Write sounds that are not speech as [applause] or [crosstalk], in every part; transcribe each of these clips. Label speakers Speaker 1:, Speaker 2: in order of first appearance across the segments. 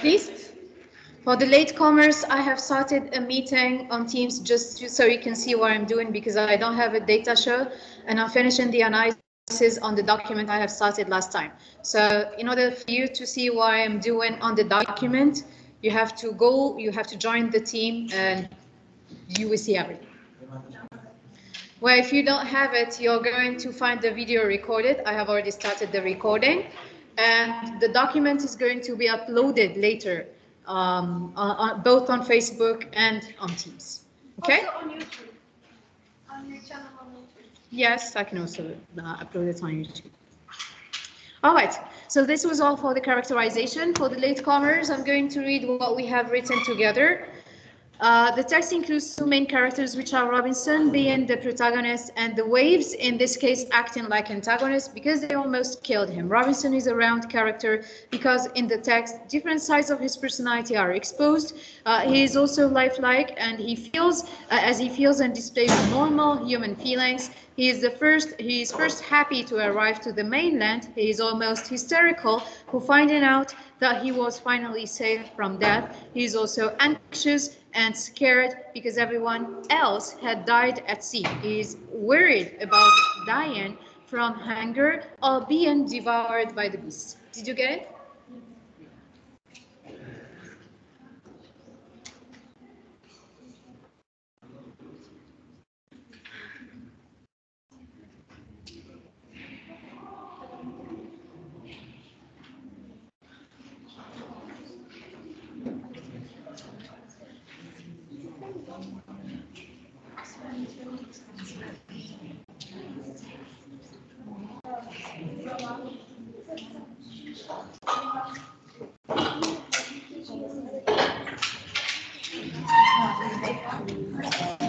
Speaker 1: please. For the latecomers, I have started a meeting on Teams just to, so you can see what I'm doing because I don't have a data show and I'm finishing the analysis on the document I have started last time. So in order for you to see what I'm doing on the document, you have to go, you have to join the team and you will see everything. Well, if you don't have it, you're going to find the video recorded. I have already started the recording and the document is going to be uploaded later um, on, on, both on Facebook and on Teams. Okay?
Speaker 2: Also on YouTube. On your channel on YouTube.
Speaker 1: Yes, I can also uh, upload it on YouTube. All right, so this was all for the characterization. For the latecomers, I'm going to read what we have written together. Uh, the text includes two main characters, which are Robinson being the protagonist and the waves, in this case, acting like antagonists because they almost killed him. Robinson is a round character because in the text, different sides of his personality are exposed. Uh, he is also lifelike and he feels uh, as he feels and displays normal human feelings. He is the first, he is first happy to arrive to the mainland. He is almost hysterical, who finding out that he was finally saved from death. He is also anxious and scared because everyone else had died at sea. He is worried about dying from hunger or being devoured by the beast. Did you get it? Analyzed the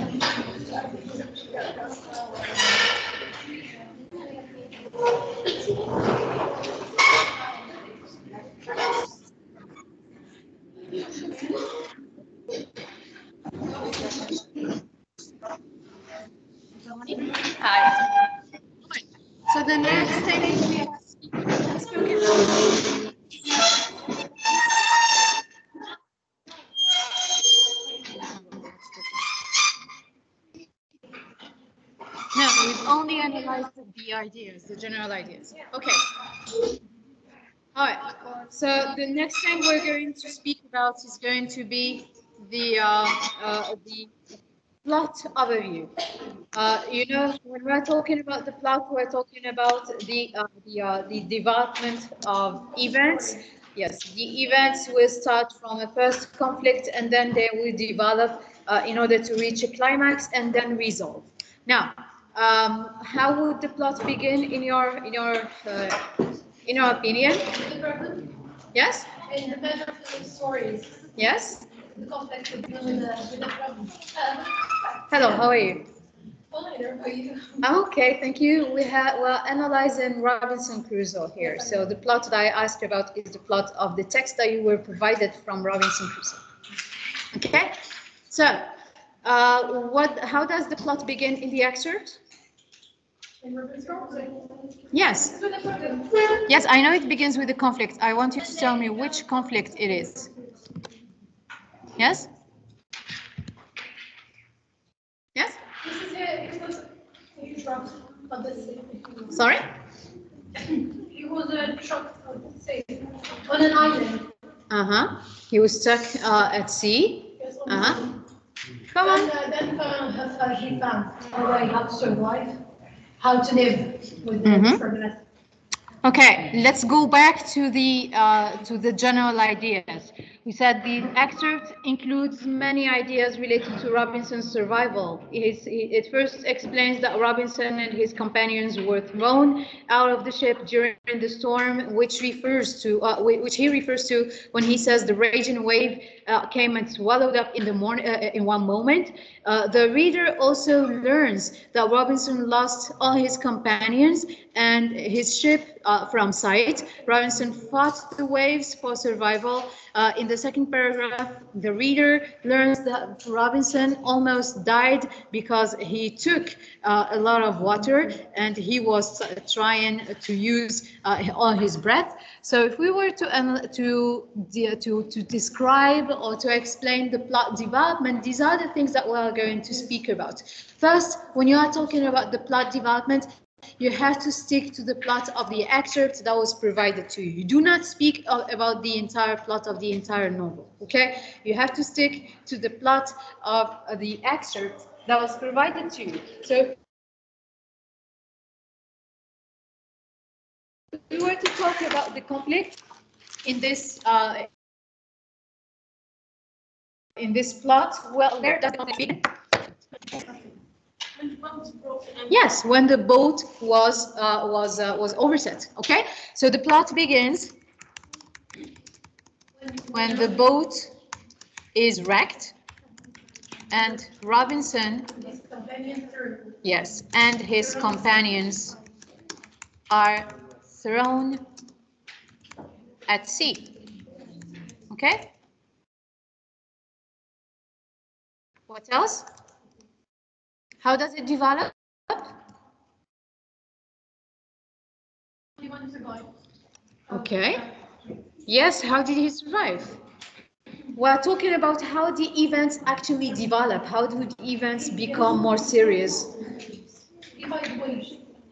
Speaker 1: ideas, the general ideas. Okay. All right. So the next thing we're going to speak about is going to be the uh, uh, the plot overview. Uh, you know, when we're talking about the plot, we're talking about the uh, the uh, the development of events. Yes, the events will start from a first conflict and then they will develop uh, in order to reach a climax and then resolve. Now, um, how would the plot begin in your in your uh, in your opinion? Yes.
Speaker 2: In the better stories,
Speaker 1: Yes.
Speaker 2: the conflict with the, problem. Uh,
Speaker 1: Hello. How are you?
Speaker 2: Fine, are you?
Speaker 1: Okay, thank you. We have we're analyzing Robinson Crusoe here. So the plot that I asked about is the plot of the text that you were provided from Robinson Crusoe. Okay. So, uh, what? How does the plot begin in the excerpt?
Speaker 2: In Robinson Crusoe?
Speaker 1: Yes.
Speaker 2: It's with the problem.
Speaker 1: Yes, I know it begins with the conflict. I want you to tell me which conflict it is. Yes. Yes.
Speaker 2: This is it. It was he trucked on the sea.
Speaker 1: Sorry.
Speaker 2: He was a truck on an island.
Speaker 1: Uh huh. He was stuck uh, at sea.
Speaker 2: Yes,
Speaker 1: Come on.
Speaker 2: And uh, then found, uh, he found a way how to survive, how to live with the
Speaker 1: Mhm.
Speaker 2: turbulence.
Speaker 1: Okay, let's go back to the uh, to the general ideas. We said the excerpt includes many ideas related to Robinson's survival. His, it first explains that Robinson and his companions were thrown out of the ship during the storm, which refers to uh, which he refers to when he says the raging wave uh, came and swallowed up in the morning uh, in one moment. Uh, the reader also learns that Robinson lost all his companions and his ship uh, from sight. Robinson fought the waves for survival. Uh, in the second paragraph, the reader learns that Robinson almost died because he took uh, a lot of water and he was trying to use uh, all his breath. So if we were to um, to to to describe or to explain the plot development, these are the things that we are going to speak about. First, when you are talking about the plot development, you have to stick to the plot of the excerpt that was provided to you. You do not speak about the entire plot of the entire novel, okay? You have to stick to the plot of the excerpt that was provided to you. So if we were to talk about the conflict in this uh, in this plot, well, where does it begin? Yes, when the boat was uh, was uh, was overset. Okay, so the plot begins when the boat is wrecked and Robinson, yes, and his companions are thrown at sea. Okay. What else? How does it develop? Okay. Yes, how did he survive? We're talking about how the events actually develop. How do the events become more serious?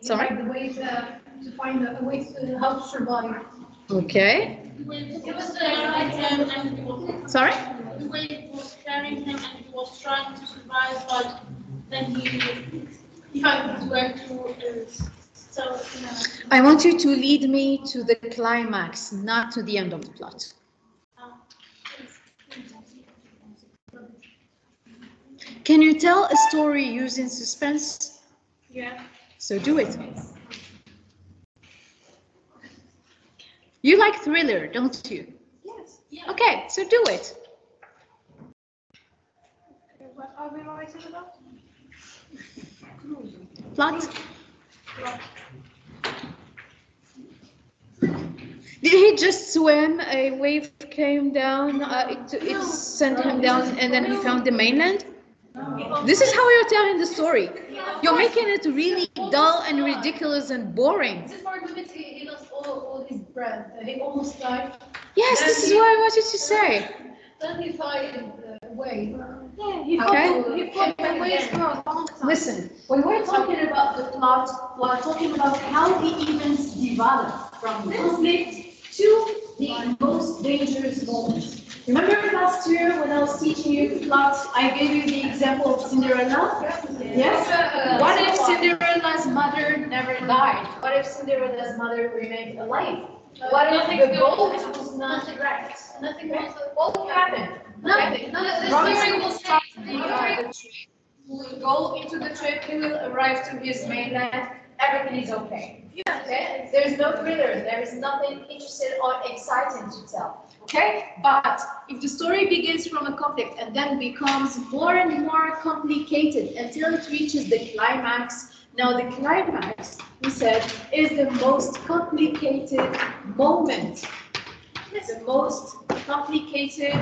Speaker 1: Sorry?
Speaker 2: The way to, uh, to find a way to how to survive.
Speaker 1: Okay. Sorry?
Speaker 3: The wave was carrying him and he was trying to survive, but then he, found his way through it. So, you know.
Speaker 1: I want you to lead me to the climax, not to the end of the plot. Can you tell a story using suspense?
Speaker 3: Yeah.
Speaker 1: So do it. You like thriller, don't you?
Speaker 3: Yes. Yeah.
Speaker 1: Okay, so do it.
Speaker 3: What are we writing about?
Speaker 1: Plot. Did he just swim? A wave came down, uh, it, it sent him down, and then he found the mainland? This is how you're telling the story. You're making it really dull and ridiculous and boring.
Speaker 2: This part of it, he, he lost all, all his breath. He almost died.
Speaker 1: Yes, this is what I wanted to say.
Speaker 2: Find uh, a way.
Speaker 3: Yeah, he
Speaker 1: Okay.
Speaker 3: fought the waves for a long time.
Speaker 1: Listen, when we're talking about the plot, we're talking about how the events develop from conflict to the most dangerous moments. Remember last year when I was teaching you the plot, I gave you the example of Cinderella? Yes? What if Cinderella's mother never died? What if Cinderella's mother remained alive? What if the was not wrecked?
Speaker 3: Nothing.
Speaker 1: What will happen?
Speaker 3: Nothing. The
Speaker 1: Robinson
Speaker 3: story
Speaker 1: will start the, uh, the trip. He will go into the trip, he will arrive to his mainland, everything is okay. Okay, there's no thriller, there is nothing interesting or exciting to tell. Okay, but if the story begins from a conflict and then becomes more and more complicated until it reaches the climax, now the climax, we said, is the most complicated moment. The most complicated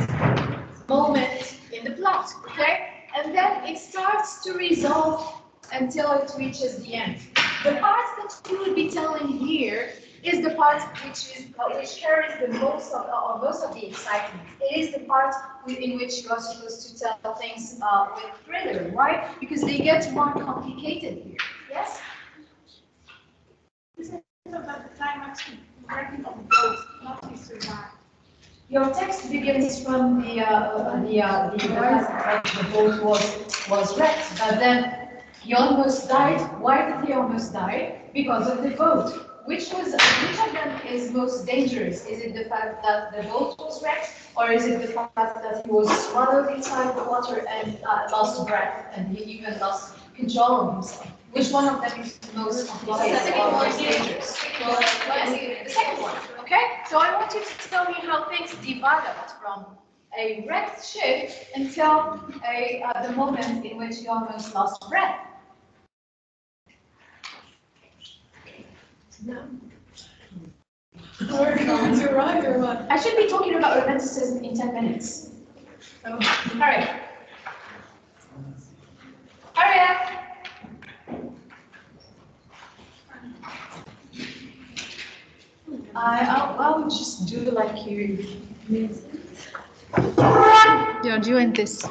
Speaker 1: moment in the plot, okay? And then it starts to resolve until it reaches the end. The part that you will be telling here is the part which is uh, which carries the most of or most of the excitement. It is the part in which you are supposed to tell things uh, with thriller, right? Because they get more complicated here. Yes.
Speaker 3: This is about the climax breaking of the boat, not his survive.
Speaker 1: Your text begins from the, uh, the, uh, the, fact that the boat was, was wrecked, but then he almost died. Why did he almost die? Because of the boat. Which was, which of them is most dangerous? Is it the fact that the boat was wrecked, or is it the fact that he was swallowed inside the water and uh, lost breath, and he even lost control of himself? Which one of them is the most complicated or most dangerous? The second one, okay? So I want you to tell me how things developed from a wrecked ship until a, uh, the moment in which you almost lost breath.
Speaker 2: Are we going to ride or what?
Speaker 1: I should be talking about romanticism in 10 minutes.
Speaker 2: Oh.
Speaker 1: All right. Hurry up. I, I'll, I'll just do like you. You're doing this.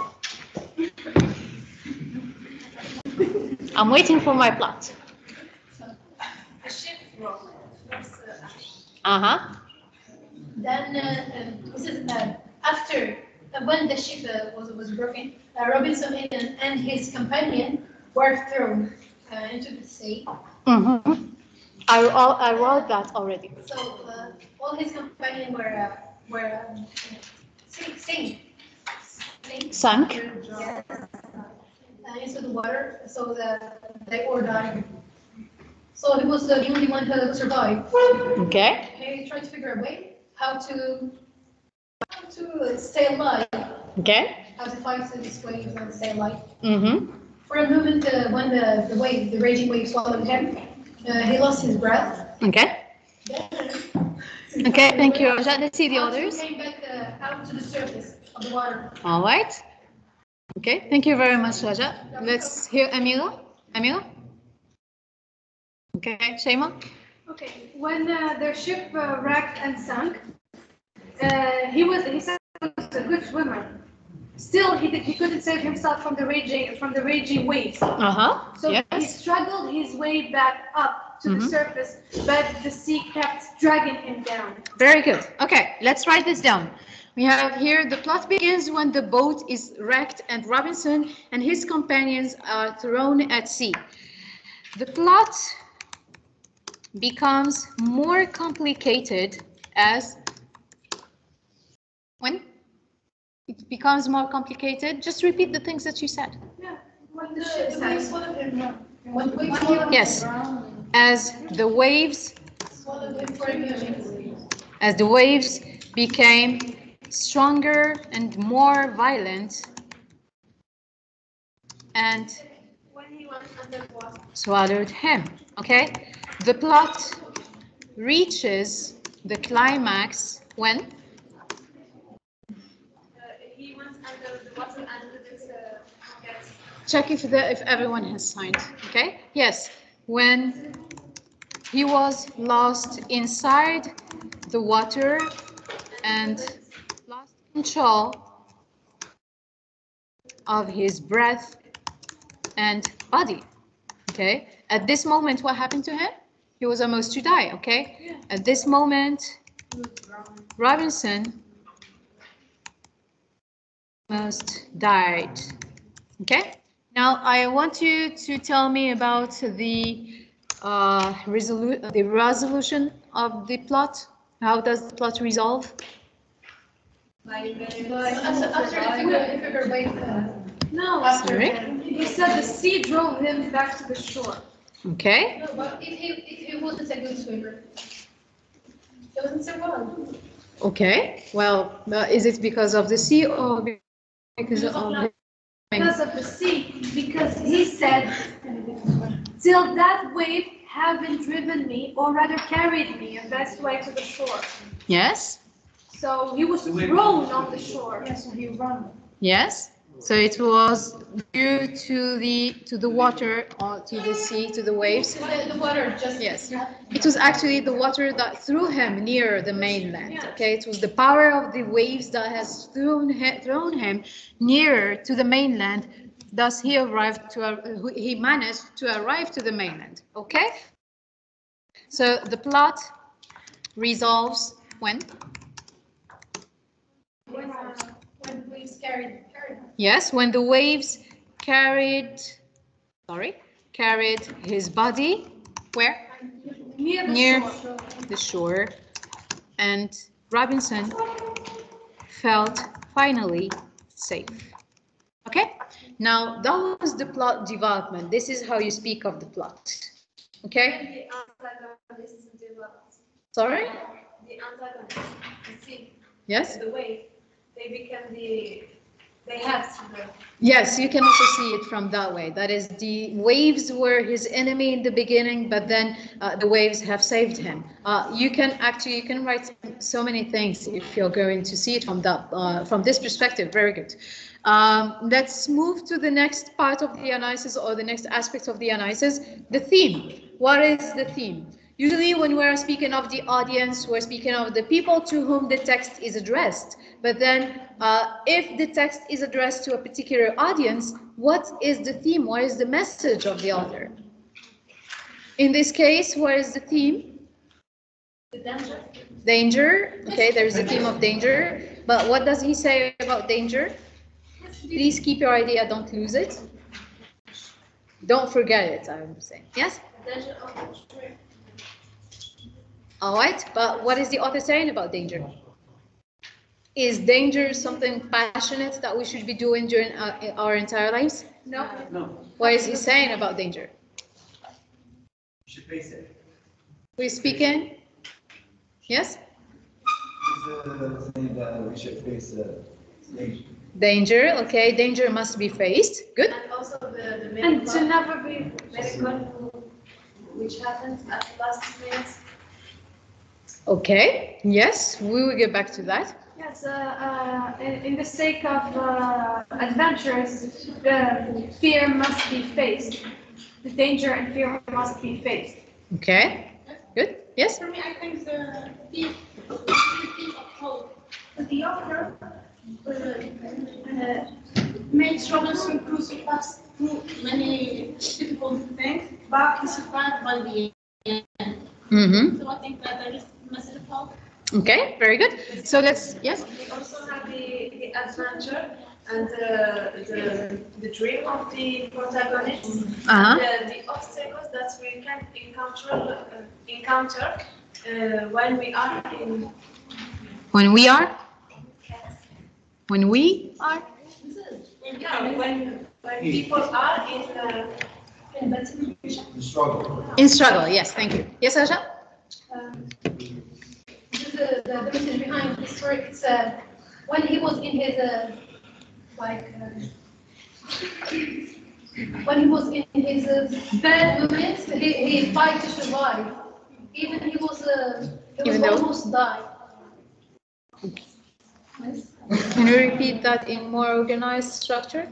Speaker 1: I'm waiting for my plot.
Speaker 3: The ship was uh,
Speaker 1: Uh-huh.
Speaker 2: Then, uh, um, this is, uh, after, uh, when the ship uh, was, was broken, uh, Robinson and, his companion were thrown uh, into the sea.
Speaker 1: Mm-hmm. I, I wrote that already.
Speaker 2: So, uh, all his companions were, uh, were, um, sink, sink. Sink.
Speaker 1: Sunk.
Speaker 2: Yeah. Uh, into the water, so the, they all died. So he was the only one who survived.
Speaker 1: Okay.
Speaker 2: He tried to figure a way how to, how to stay alive,
Speaker 1: Okay.
Speaker 2: how to fight this wave and stay alive.
Speaker 1: Mm-hmm.
Speaker 2: For a moment, uh, when the, the wave, the raging wave swallowed him, uh, he lost his breath.
Speaker 1: Okay. Okay, thank you, Raja. Let's see the others.
Speaker 2: Came back uh, out to the surface of the water.
Speaker 1: All right. Okay, thank you very much, Raja. Let's hear Amira. Amira? Okay, Shema?
Speaker 4: Okay, when uh, their ship uh, wrecked and sunk, uh, he was he said he was a good swimmer. Still, he he couldn't save himself from the raging from the raging waves.
Speaker 1: Uh-huh.
Speaker 4: So he struggled his way back up to
Speaker 1: Mhm.
Speaker 4: the surface, but the sea kept dragging him down.
Speaker 1: Very good. Okay, let's write this down. We have here the plot begins when the boat is wrecked and Robinson and his companions are thrown at sea. The plot becomes more complicated as when it becomes more complicated. Just repeat the things that you said. Yes. As the waves as the waves became stronger and more violent and swallowed him. Okay? The plot reaches the climax when
Speaker 3: Uh, he went under the water and didn't uh, get.
Speaker 1: Check if the if everyone has signed. Okay? Yes. When he was lost inside the water and lost control of his breath and body. Okay. At this moment, what happened to him? He was almost to die. Okay. At this moment, Robinson almost died. Okay. Now I want you to tell me about the uh, resolu- the resolution of the plot. How does the plot resolve?
Speaker 2: After, after the figure, the figure wave,
Speaker 4: No,
Speaker 1: Sorry?
Speaker 4: he said the sea drove him back to the shore.
Speaker 1: Okay.
Speaker 2: No, but if he, if he wasn't a good swimmer, he wouldn't survive.
Speaker 1: Okay. Well, uh, is it because of the sea or because of the
Speaker 4: Because of the sea, because he said, till that wave haven't driven me, or rather carried me, and that's way to the shore.
Speaker 1: Yes.
Speaker 4: So he was thrown on the shore.
Speaker 2: Yes, so he run.
Speaker 1: Yes. So it was due to the to the water or to the sea to the waves.
Speaker 2: The, the water just.
Speaker 1: Yes. It was actually the water that threw him near the mainland. Okay, it was the power of the waves that has thrown he, thrown him nearer to the mainland. Thus, he arrived to a, he managed to arrive to the mainland. Okay. So the plot resolves when
Speaker 2: When, uh, carried.
Speaker 1: Yes, when the waves carried sorry carried his body where
Speaker 4: Near the
Speaker 1: Near.
Speaker 4: shore.
Speaker 1: the shore, and Robinson felt finally safe. Okay, now that was the plot development. This is how you speak of the plot. Okay,
Speaker 3: The antagonist developed.
Speaker 1: sorry?
Speaker 3: The antagonist, the
Speaker 1: Yes?
Speaker 3: the wave, they become the
Speaker 2: they have.
Speaker 1: Yes, you can also see it from that way. That is, the waves were his enemy in the beginning, but then uh, the waves have saved him. Uh, you can actually you can write so many things if you're going to see it from that uh, from this perspective. Very good. Um, let's move to the next part of the analysis or the next aspect of the analysis, the theme. What is the theme? Usually when we're speaking of the audience, we're speaking of the people to whom the text is addressed. But then uh, if the text is addressed to a particular audience, what is the theme? What is the message of the author? In this case, what is the theme?
Speaker 2: The danger.
Speaker 1: Danger. Okay, there's a theme of danger. But what does he say about danger? Please keep your idea, don't lose it. Don't forget it, I'm saying. Yes?
Speaker 2: Danger of the.
Speaker 1: All right, but what is the author saying about danger? Is danger something passionate that we should be doing during our, our entire lives?
Speaker 4: No.
Speaker 5: No,
Speaker 1: What is he saying about danger?
Speaker 5: you should face it.
Speaker 1: We speaking? Yes?
Speaker 6: He's uh, saying that we should face uh, danger.
Speaker 1: Danger, okay, danger must be faced. Good.
Speaker 2: And also the, the
Speaker 4: And to never be.
Speaker 2: miracle which happened at the last minute.
Speaker 1: Okay, yes, we will get back to that.
Speaker 4: Yes, uh, uh, in, in the sake of uh, adventures, the fear must be faced. The danger and fear must be faced.
Speaker 1: Okay, good. Yes?
Speaker 3: For me, I think the theme, the of hope. The author uh, uh, makes Robinson Crusoe pass through many difficult things, but he survived by the end.
Speaker 1: Mm-hmm.
Speaker 3: So I think that there is a message of hope.
Speaker 1: Okay, very good. So let's, yes?
Speaker 7: We also have the, the adventure and uh, the, the dream of the protagonist,
Speaker 1: Uh-huh.
Speaker 7: the, the obstacles that we can encounter, uh, encounter uh, when we are in.
Speaker 1: When we are? When we are?
Speaker 7: Yeah, when, when people are in. Uh,
Speaker 2: in.
Speaker 6: The struggle.
Speaker 1: In struggle, yes, thank you. Yes, Aja?
Speaker 2: Um, the, the the message behind the story. It's uh, when he was in his uh, like uh, when he was in his uh, bad moments, he, he tried to survive. Even he was uh, he was
Speaker 1: Even
Speaker 2: almost died. Yes.
Speaker 1: Can you repeat that in more organized structure?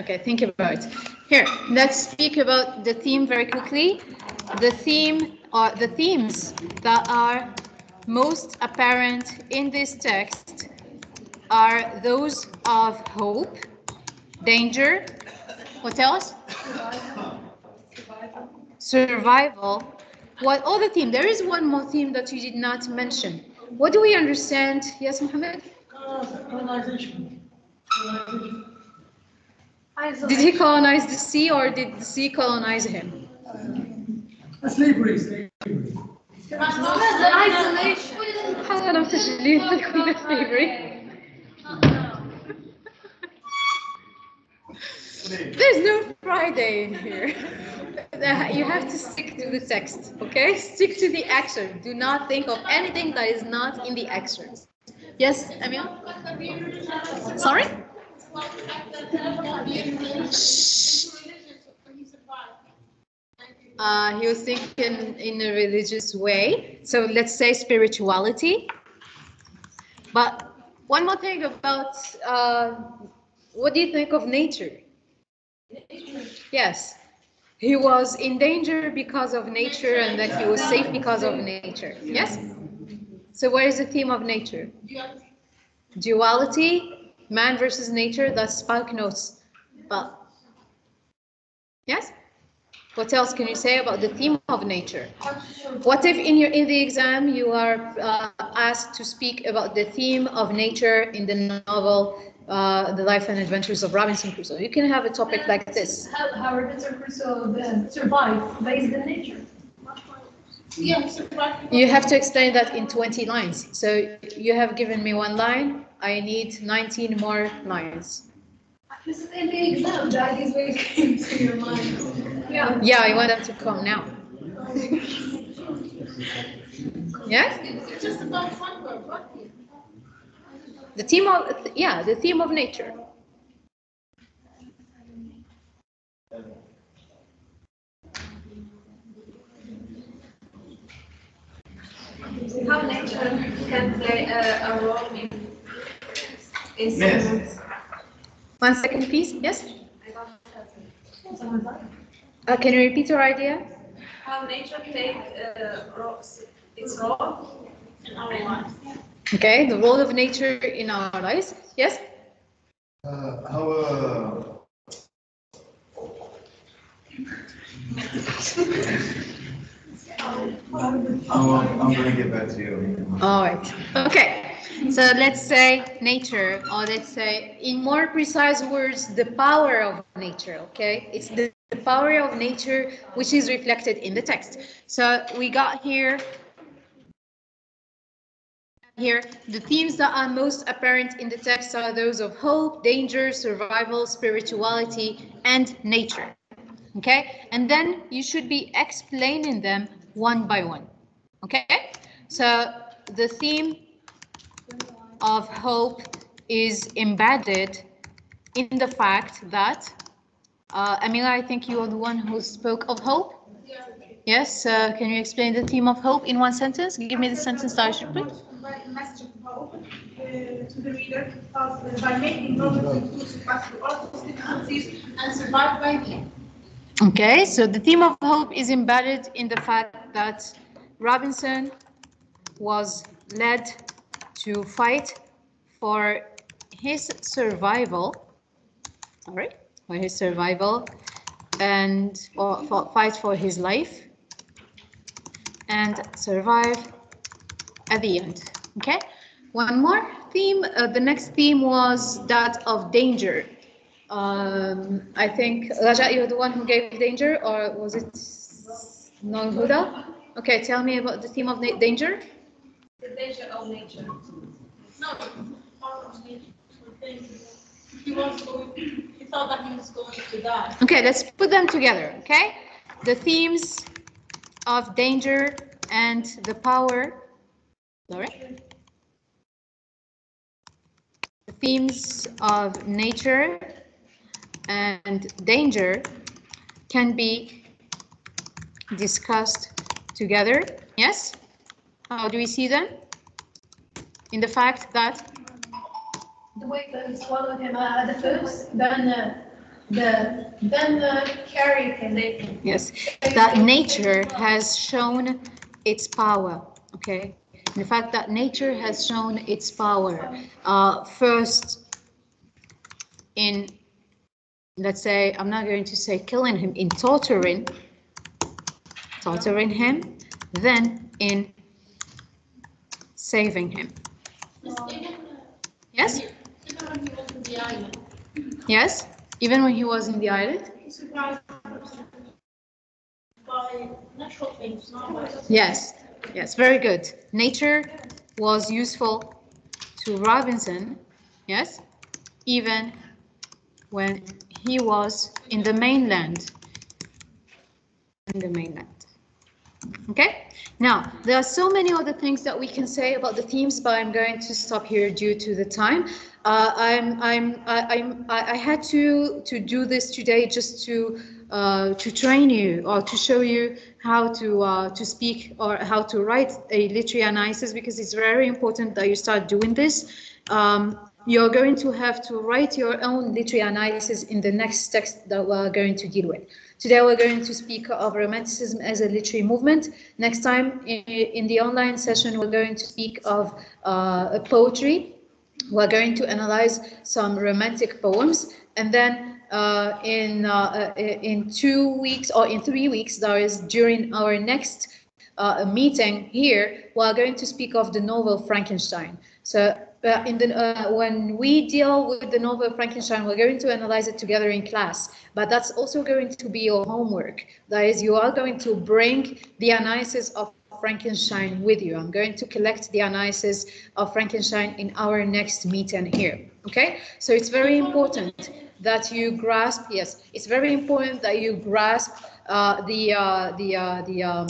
Speaker 1: Okay, think about it. Here, let's speak about the theme very quickly. The theme or the themes that are most apparent in this text are those of hope, danger, what else? Survival. Survival. What other theme? There is one more theme that you did not mention. What do we understand? Yes, Mohammed?
Speaker 5: Colonization.
Speaker 1: Did he colonize the sea or did the sea colonize him?
Speaker 5: Slavery, slavery.
Speaker 4: Isolation.
Speaker 1: حاول تشليل كل slavery. There's no Friday in here. Uh, You have to stick to the text, okay? Stick to the excerpt. Do not think of anything that is not in the excerpt. Yes, Emil? Sorry? Uh, he was thinking in a religious way. So let's say spirituality. But one more thing about uh, what do you think of nature? Yes. He was in danger because of nature and that he was safe because of nature. Yes? So where is the theme of nature? Duality, man versus nature, that's Spark notes. But yes? What else can you say about the theme of nature? What if in your in the exam you are uh, asked to speak about the theme of nature in the novel uh, The Life and Adventures of Robinson Crusoe? You can have a topic like this.
Speaker 2: How, how Robinson Crusoe uh, survived based on nature.
Speaker 3: Yeah.
Speaker 1: You have to explain that in 20 lines. So you have given me one line. I need 19 more lines.
Speaker 2: This is in the exam. That is what came to your mind. Yeah.
Speaker 1: Yeah, I want them to come now. Yes?
Speaker 3: Just about one word, what?
Speaker 1: The theme of, yeah, the theme of nature.
Speaker 7: How nature can play a, a role in in
Speaker 6: Yes.
Speaker 7: Science.
Speaker 1: One second, please. Yes? Uh, can you repeat your idea?
Speaker 7: How nature take uh, its role in our lives.
Speaker 1: Okay, the role of nature in our lives. Yes?
Speaker 6: Uh, how, uh, [laughs] I'm, I'm gonna get back to you.
Speaker 1: All right. Okay. So let's say nature, or let's say in more precise words, the power of nature. Okay, it's the, the power of nature which is reflected in the text. So we got here. Here, the themes that are most apparent in the text are those of hope, danger, survival, spirituality, and nature. Okay, and then you should be explaining them one by one. Okay, so the theme of hope is embedded in the fact that, uh, Amila, I think you are the one who spoke of hope. Yes, uh, can you explain the theme of hope in one sentence? Give me the sentence that I should put.
Speaker 3: Message of hope uh, to the reader of, by making Robinson Crusoe pass through all of and survive by the end.
Speaker 1: Okay, so the theme of hope is embedded in the fact that Robinson was led to fight for his survival, sorry, for his survival and or for, fight for his life and survive at the end. Okay, one more theme. Uh, the next theme was that of danger. Um, I think Raja, you're the one who gave danger, or was it non Huda? Okay, tell me about the theme of danger.
Speaker 7: The danger of nature.
Speaker 3: No, part of nature. He was going, he thought that he was going to die.
Speaker 1: Okay, let's put them together. Okay, the themes of danger and the power. Sorry. The themes of nature and danger can be discussed together. Yes? How do we see them? In the fact that
Speaker 2: The way that he swallowed him uh, at the first, then uh, the then uh, carried him.
Speaker 1: Yes, that nature has shown its power, okay? The fact that nature has shown its power, uh, first in, let's say, I'm not going to say killing him, in torturing, torturing him, then in saving him. Yes, yes, even when he was in the island. Yes, yes, very good. Nature was useful to Robinson, yes, even when he was in the mainland. In the mainland. Okay, now there are so many other things that we can say about the themes, but I'm going to stop here due to the time. Uh, I'm, I'm, I, I I had to to do this today just to uh, to train you or to show you how to uh, to speak or how to write a literary analysis because it's very important that you start doing this. Um, you're going to have to write your own literary analysis in the next text that we're going to deal with. Today we're going to speak of Romanticism as a literary movement. Next time in, the online session we're going to speak of uh, poetry. We're going to analyze some romantic poems and then uh, in uh, uh, in two weeks or in three weeks, that is during our next uh, meeting here, we're going to speak of the novel Frankenstein. So uh, in the uh, when we deal with the novel Frankenstein, we're going to analyze it together in class. But that's also going to be your homework. That is, you are going to bring the analysis of Frankenstein with you. I'm going to collect the analysis of Frankenstein in our next meeting here. Okay, so it's very important that you grasp. Yes, it's very important that you grasp uh, the uh, the uh, the um,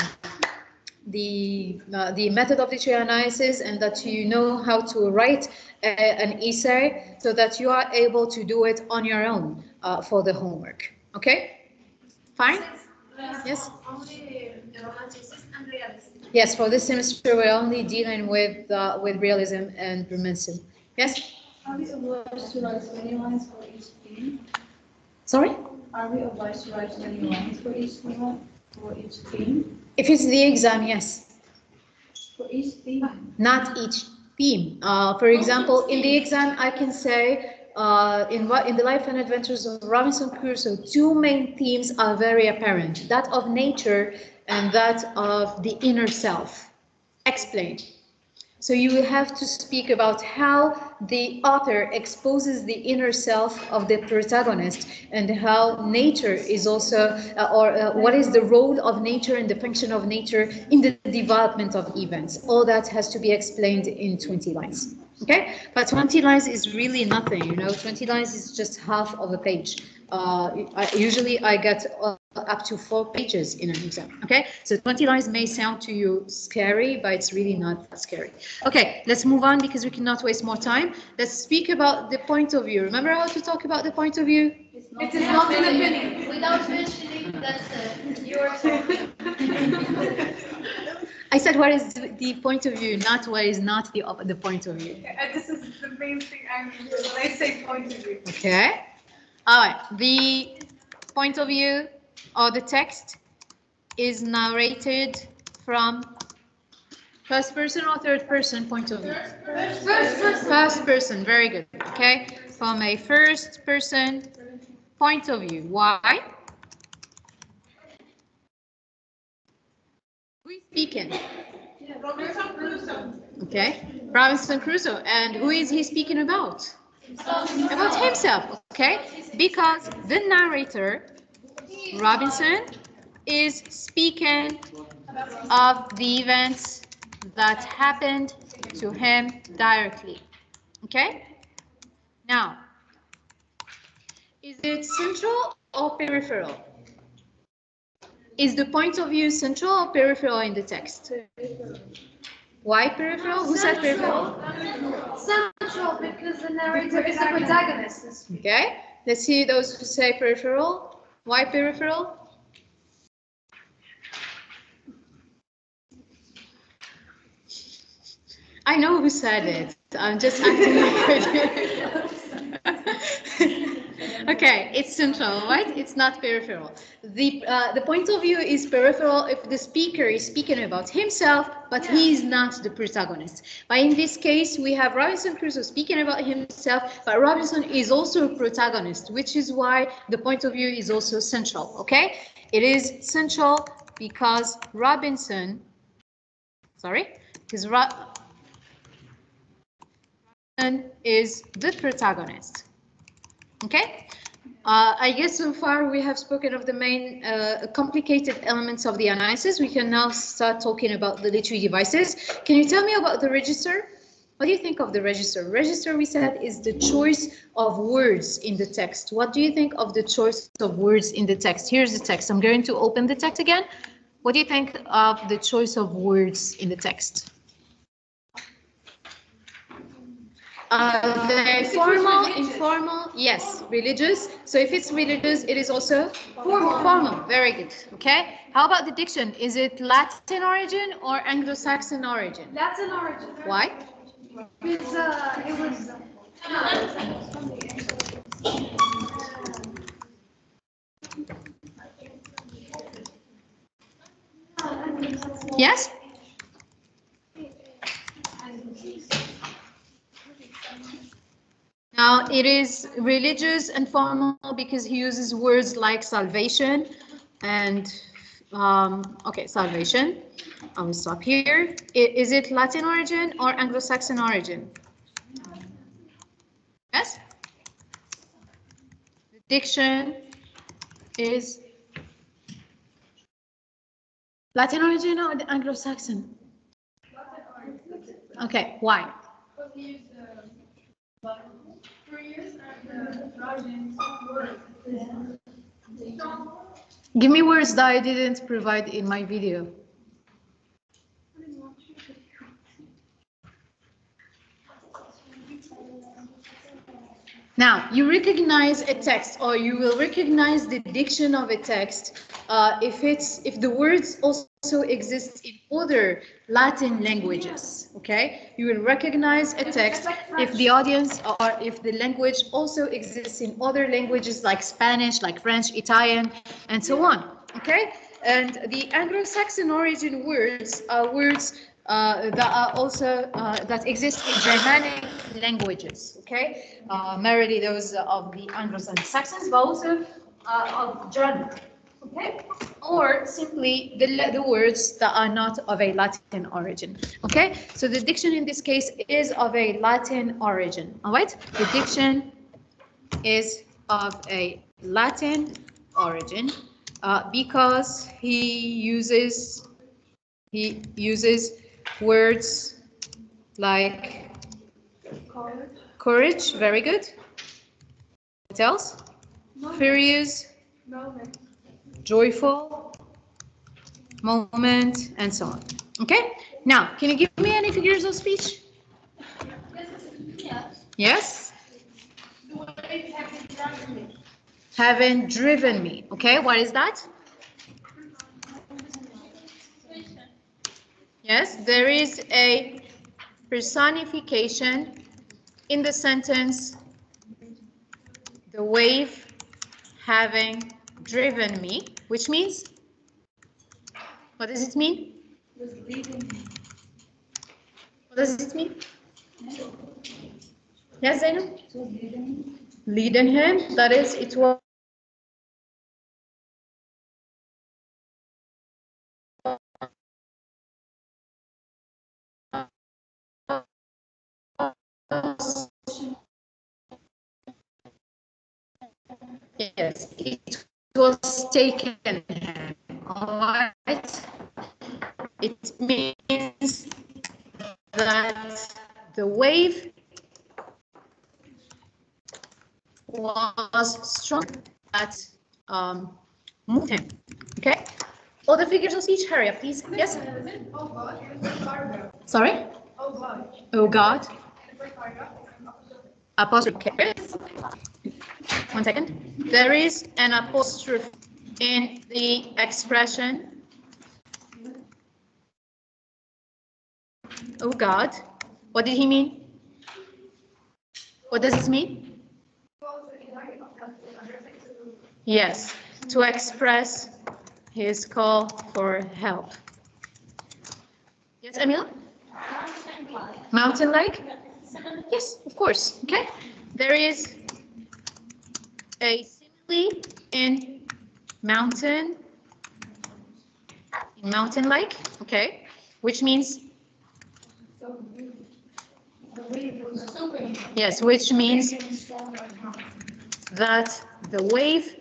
Speaker 1: the uh, the method of the tree analysis and that you know how to write a, an essay so that you are able to do it on your own uh, for the homework. Okay? Fine? Yes.
Speaker 7: Only the romanticism and realism.
Speaker 1: Yes, for this semester we're only dealing with uh, with realism and romanticism. Yes.
Speaker 8: Are we obliged to write many lines for each theme?
Speaker 1: Sorry.
Speaker 8: Are we obliged to write many lines for each theme? For each theme?
Speaker 1: If it's the exam, yes.
Speaker 8: For each theme?
Speaker 1: Not each theme. Uh, for example, in the exam, I can say uh, in what in the life and adventures of Robinson Crusoe, two main themes are very apparent: that of nature and that of the inner self. Explain. So you will have to speak about how the author exposes the inner self of the protagonist and how nature is also, uh, or uh, what is the role of nature and the function of nature in the development of events. All that has to be explained in 20 lines. Okay, but 20 lines is really nothing, you know, 20 lines is just half of a page. Uh, I, usually I get uh, up to four pages in an exam. Okay, so 20 lines may sound to you scary, but it's really not that scary. Okay, let's move on because we cannot waste more time. Let's speak about the point of view. Remember how to talk about the point of view?
Speaker 4: It is not an opinion.
Speaker 2: Without mentioning that uh, you are. [laughs]
Speaker 1: I said what is the the point of view, not what is not the the point of view.
Speaker 4: Uh, This is the main thing I'm, when I say point of view.
Speaker 1: Okay. All right. The point of view or the text is narrated from first person or third person point of view.
Speaker 4: First person.
Speaker 1: First person. Very good. Okay. From a first person point of view. Why? Who is speaking?
Speaker 3: Robinson Crusoe.
Speaker 1: Okay. Robinson Crusoe. And who is he speaking about? About himself. Okay. Because the narrator, Robinson, is speaking of the events that happened to him directly. Okay. Now, is it central or peripheral? Is the point of view central or peripheral in the text? Why peripheral? Who said peripheral?
Speaker 4: Central because the narrator is the protagonist.
Speaker 1: Okay, let's see those who say peripheral. Why peripheral? I know who said it. I'm just acting like [laughs] Okay, it's central, right? It's not peripheral. The uh, the point of view is peripheral if the speaker is speaking about himself, but he is not the protagonist. But in this case, we have Robinson Crusoe speaking about himself, but Robinson is also a protagonist, which is why the point of view is also central. Okay, it is central because Robinson, sorry, because Ro- Robinson is the protagonist. Okay. Uh, I guess so far we have spoken of the main uh, complicated elements of the analysis. We can now start talking about the literary devices. Can you tell me about the register? What do you think of the register? Register, we said, is the choice of words in the text. What do you think of the choice of words in the text? Here's the text. I'm going to open the text again. What do you think of the choice of words in the text? Uh, the formal, informal, yes, religious. So if it's religious, it is also formal. Formal, very good. Okay. How about the diction? Is it Latin origin or Anglo-Saxon origin?
Speaker 4: Latin origin.
Speaker 1: Why?
Speaker 4: Because uh, it was.
Speaker 1: Yes. Now it is religious and formal because he uses words like salvation and um, okay, salvation. I will stop here. Is it Latin origin or Anglo-Saxon origin? Yes. The diction is Latin origin or Anglo-Saxon? Okay, why? Give me words that I didn't provide in my video. Now, you recognize a text or you will recognize the diction of a text uh, if it's if the words also exist in other Latin languages, okay? You will recognize a text if the audience or if the language also exists in other languages like Spanish, like French, Italian, and so on, okay? And the Anglo-Saxon origin words are words uh, that are also uh, that exist in Germanic languages. Okay, uh, merely those of the Anglo-Saxons, but also uh, of German. Okay, or simply the the words that are not of a Latin origin. Okay, so the diction in this case is of a Latin origin. All right, the diction is of a Latin origin uh, because he uses he uses words like courage, very good. What else? Furious, joyful, moment, and so on. Okay, now, can you give me any figures of speech? Yes? Haven't driven me. Okay, what is that? Yes, there is a personification in the sentence, the wave having driven me, which means, what does it mean? What does it mean? Yes, Zainab? Leading him, that is, it was was taken. All right. It means that the wave was strong at um, moved him. Okay. All the figures of speech, hurry up, please. Yes. Sorry. Oh God. Apostrophe. One second. There is an apostrophe in the expression. Oh God. What did he mean? What does this mean? Yes, to express his call for help. Yes, Emil? Mountain like? Yes, of course. Okay. There is a simile in mountain, in mountain like, okay, which means yes, which means that the wave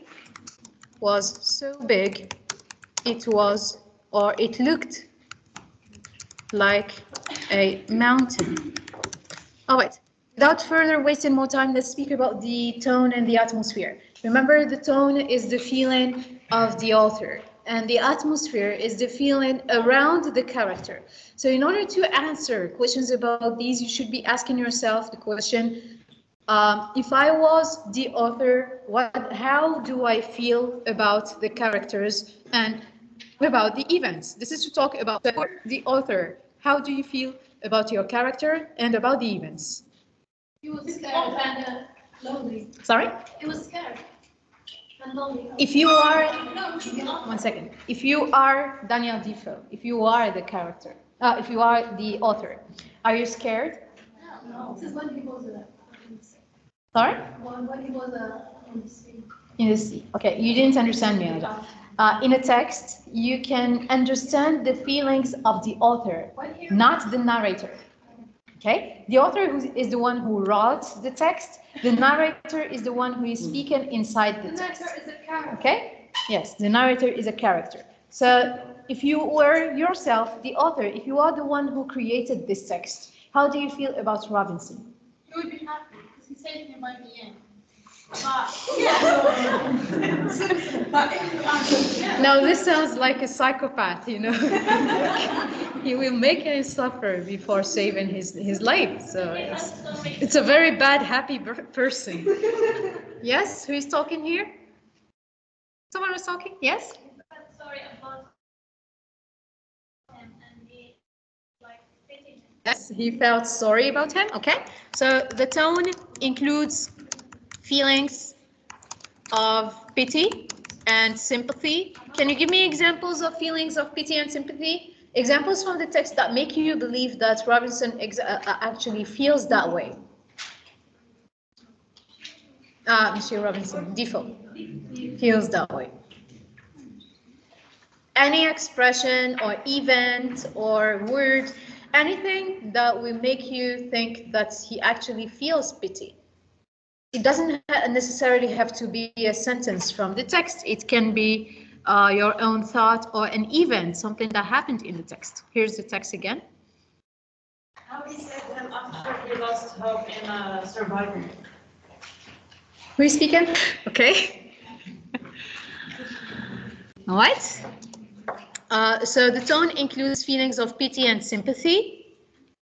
Speaker 1: was so big, it was or it looked like a mountain. All right. Without further wasting more time, let's speak about the tone and the atmosphere. Remember, the tone is the feeling of the author, and the atmosphere is the feeling around the character. So, in order to answer questions about these, you should be asking yourself the question: um, If I was the author, what? How do I feel about the characters and about the events? This is to talk about the author. How do you feel about your character and about the events?
Speaker 2: He was scared and uh, lonely.
Speaker 1: Sorry?
Speaker 2: He was scared and lonely.
Speaker 1: If you are,
Speaker 2: No, he's not.
Speaker 1: one second, if you are Daniel Defoe, if you are the character, uh, if you are the author, are you scared?
Speaker 2: No, this is when he was uh,
Speaker 1: Sorry?
Speaker 2: when, when he was uh, on the scene.
Speaker 1: In the sea. Okay, you didn't understand me. Uh, in a text, you can understand the feelings of the author, not the narrator. Okay? The author who is the one who wrote the text, the narrator is the one who is hmm. speaking inside the
Speaker 4: The
Speaker 1: text.
Speaker 4: narrator is a character.
Speaker 1: Okay? Yes, the narrator is a character. So if you were yourself the author, if you are the one who created this text, how do you feel about Robinson?
Speaker 3: He would be happy because he saved him by the end. [laughs]
Speaker 1: Now this sounds like a psychopath, you know. [laughs] he will make him suffer before saving his, his life. So it's, it's a very bad, happy person. Yes, who is talking here? Someone was talking? Yes? Yes, he felt sorry about him. Okay, so the tone includes feelings of pity and sympathy. Can you give me examples of feelings of pity and sympathy? Examples from the text that make you believe that Robinson uh, uh, actually feels that way. Ah, Monsieur Robinson, Defoe feels that way. Any expression or event or word, anything that will make you think that he actually feels pity. It doesn't necessarily have to be a sentence from the text. It can be uh, your own thought or an event, something that happened in the text. Here's the text again.
Speaker 7: How he saved him after he lost hope in uh, surviving.
Speaker 1: Who is speaking? Okay. [laughs] All right. Uh, so the tone includes feelings of pity and sympathy,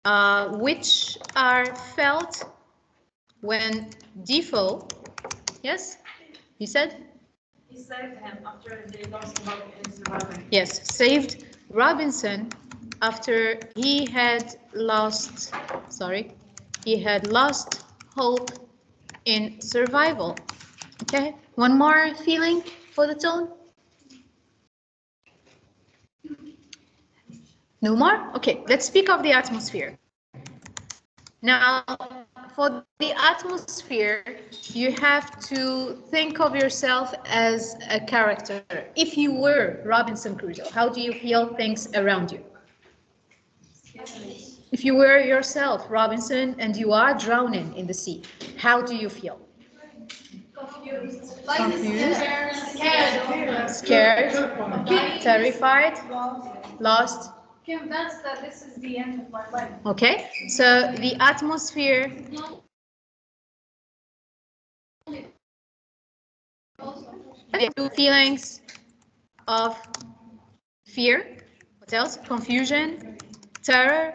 Speaker 1: uh, which are felt when Defoe, yes, he said,
Speaker 7: He saved him after they lost hope in surviving.
Speaker 1: yes, saved Robinson after he had lost, sorry, he had lost hope in survival. Okay, one more feeling for the tone? No more? Okay, let's speak of the atmosphere. Now, for the atmosphere, you have to think of yourself as a character. If you were Robinson Crusoe, how do you feel things around you? If you were yourself Robinson and you are drowning in the sea, how do you feel?
Speaker 2: Confused.
Speaker 1: Confused,
Speaker 2: Scared.
Speaker 1: scared, terrified, lost.
Speaker 4: Convinced that this is the end of my life.
Speaker 1: Okay, so the atmosphere two feelings of fear. What else? Confusion, terror.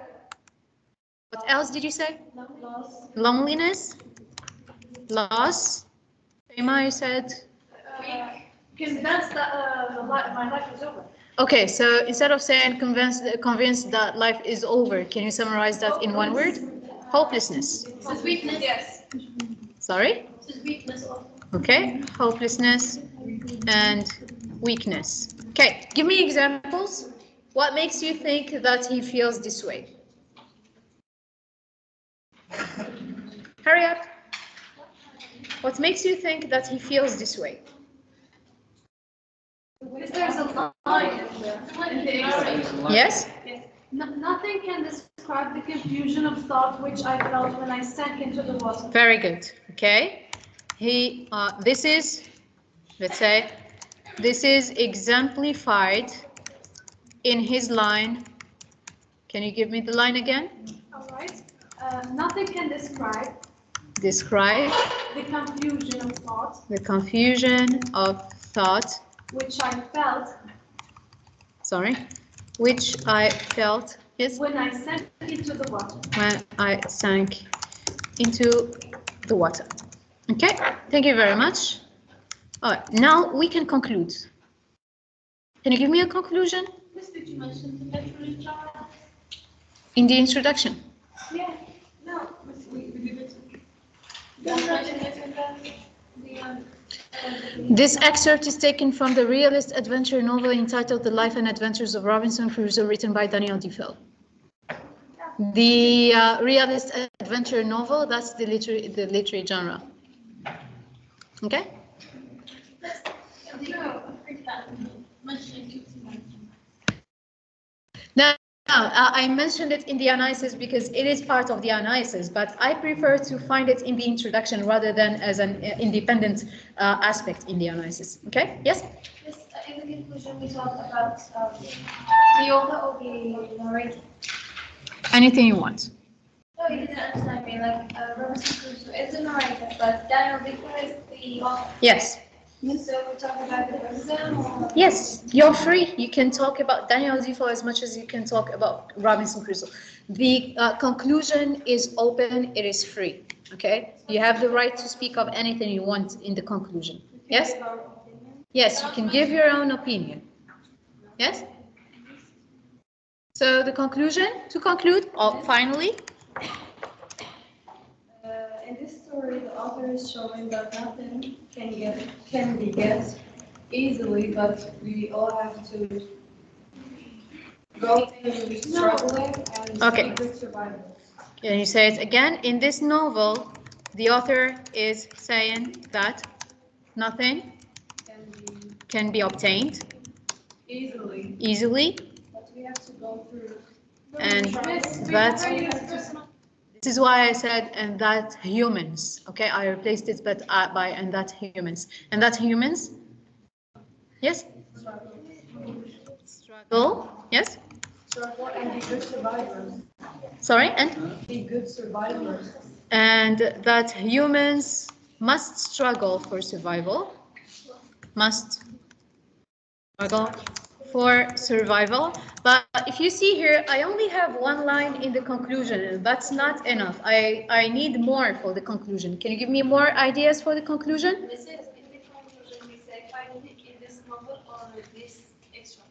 Speaker 1: What else did you say? Loss. Loneliness, loss. Emma, you said.
Speaker 4: Convinced that uh, li- my life is over.
Speaker 1: Okay, so instead of saying convinced, convinced that life is over, can you summarize that in one word? Hopelessness.
Speaker 2: Weakness.
Speaker 4: Yes.
Speaker 1: Sorry.
Speaker 2: Weakness.
Speaker 1: Okay, hopelessness and weakness. Okay, give me examples. What makes you think that he feels this way? Hurry up. What makes you think that he feels this way?
Speaker 4: If there's a line in there, in the excerpt.
Speaker 1: Yes?
Speaker 4: No- Nothing can describe the confusion of thought which I felt when I sank into the water.
Speaker 1: Very good. Okay. He, uh, this is, let's say, this is exemplified in his line. Can you give me the line again?
Speaker 4: All right. Uh, nothing can describe
Speaker 1: Describe
Speaker 4: the confusion of thought
Speaker 1: the confusion of thought,
Speaker 4: which I felt
Speaker 1: sorry, which I felt yes,
Speaker 4: when I sank into the water.
Speaker 1: when I sank into the water. Okay, thank you very much. All right, now we can conclude. Can you give me a conclusion
Speaker 3: This did you mention the literary genre?
Speaker 1: in the introduction?
Speaker 3: Yeah, no, we, we did it.
Speaker 1: This excerpt is taken from the realist adventure novel entitled The Life and Adventures of Robinson Crusoe, written by Daniel Defoe. The uh, realist adventure novel, that's the literary, the literary genre. Okay?
Speaker 3: You know, I think that mentioning it.
Speaker 1: Now, uh, I mentioned it in the analysis because it is part of the analysis, but I prefer to find it in the introduction rather than as an uh, independent uh, aspect in the analysis. Okay? Yes?
Speaker 3: This, uh, in the conclusion, we talked about um, the author or the narrator.
Speaker 1: Anything you want.
Speaker 3: No, you didn't understand me. Like uh, Robinson Crusoe is the narrator, but Daniel Defoe is the author.
Speaker 1: Yes.
Speaker 3: So we're about the exam or?
Speaker 1: Yes, you're free. You can talk about Daniel Defoe as much as you can talk about Robinson Crusoe. The uh, conclusion is open, it is free, okay? You have the right to speak of anything you want in the conclusion. Yes? Yes, you can give your own opinion. Yes? So the conclusion, to conclude, oh, finally,
Speaker 8: in story, the author is showing that nothing can get can be guessed easily, but we all have to go through struggling and
Speaker 1: Okay.
Speaker 8: be
Speaker 1: and you say it again, in this novel, the author is saying that nothing
Speaker 8: Can be
Speaker 1: can be obtained
Speaker 8: easily,
Speaker 1: easily,
Speaker 8: but we have to go through.
Speaker 1: and that This is why I said, and that humans, okay, I replaced it but uh, by, and that humans, and that humans, yes? Struggle, yes,
Speaker 8: Struggle
Speaker 1: sorry, and,
Speaker 8: Be good survivors.
Speaker 1: and that humans must struggle for survival, must struggle for survival. But if you see here, I only have one line in the conclusion, that's not enough. I, I need more for the conclusion. Can you give me more ideas for the conclusion?
Speaker 3: This is in the conclusion, we say finally in this novel or this extract.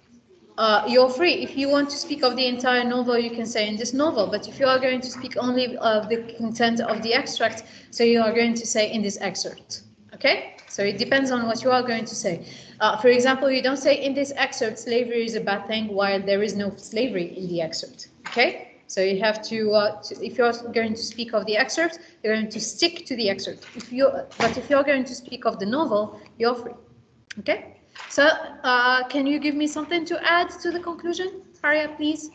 Speaker 1: Uh, you're free. If you want to speak of the entire novel, you can say in this novel. But if you are going to speak only of the content of the extract, so you are going to say in this excerpt. Okay? So it depends on what you are going to say. Uh, for example, you don't say in this excerpt slavery is a bad thing while there is no slavery in the excerpt. Okay? So you have to, uh, to if you're going to speak of the excerpt, you're going to stick to the excerpt. If you, but if you're going to speak of the novel, you're free. Okay? So, uh, can you give me something to add to the conclusion? Haria, please.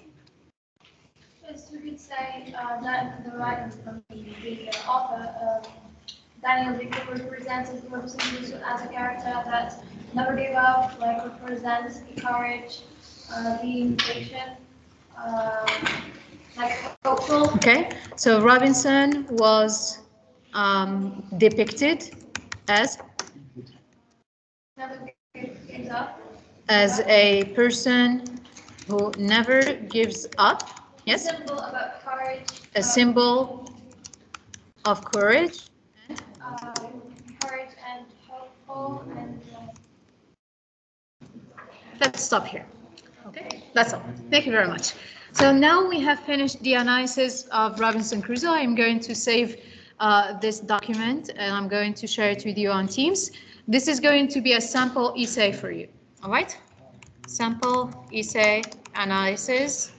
Speaker 3: Yes, we could say uh, that the writer from the, the author, Daniel Defoe represented Robinson Crusoe as a character that never gave up, like represents the courage, uh, being patient, uh, like hopeful.
Speaker 1: Okay, so Robinson was um, depicted as
Speaker 3: never gives up.
Speaker 1: as a person who never gives up. Yes, A
Speaker 3: Symbol about courage.
Speaker 1: a
Speaker 3: uh,
Speaker 1: symbol of courage.
Speaker 3: Uh,
Speaker 1: Let's stop here. Okay, that's all. Thank you very much. So now we have finished the analysis of Robinson Crusoe. I'm going to save uh, this document and I'm going to share it with you on Teams. This is going to be a sample essay for you. All right? Sample essay analysis.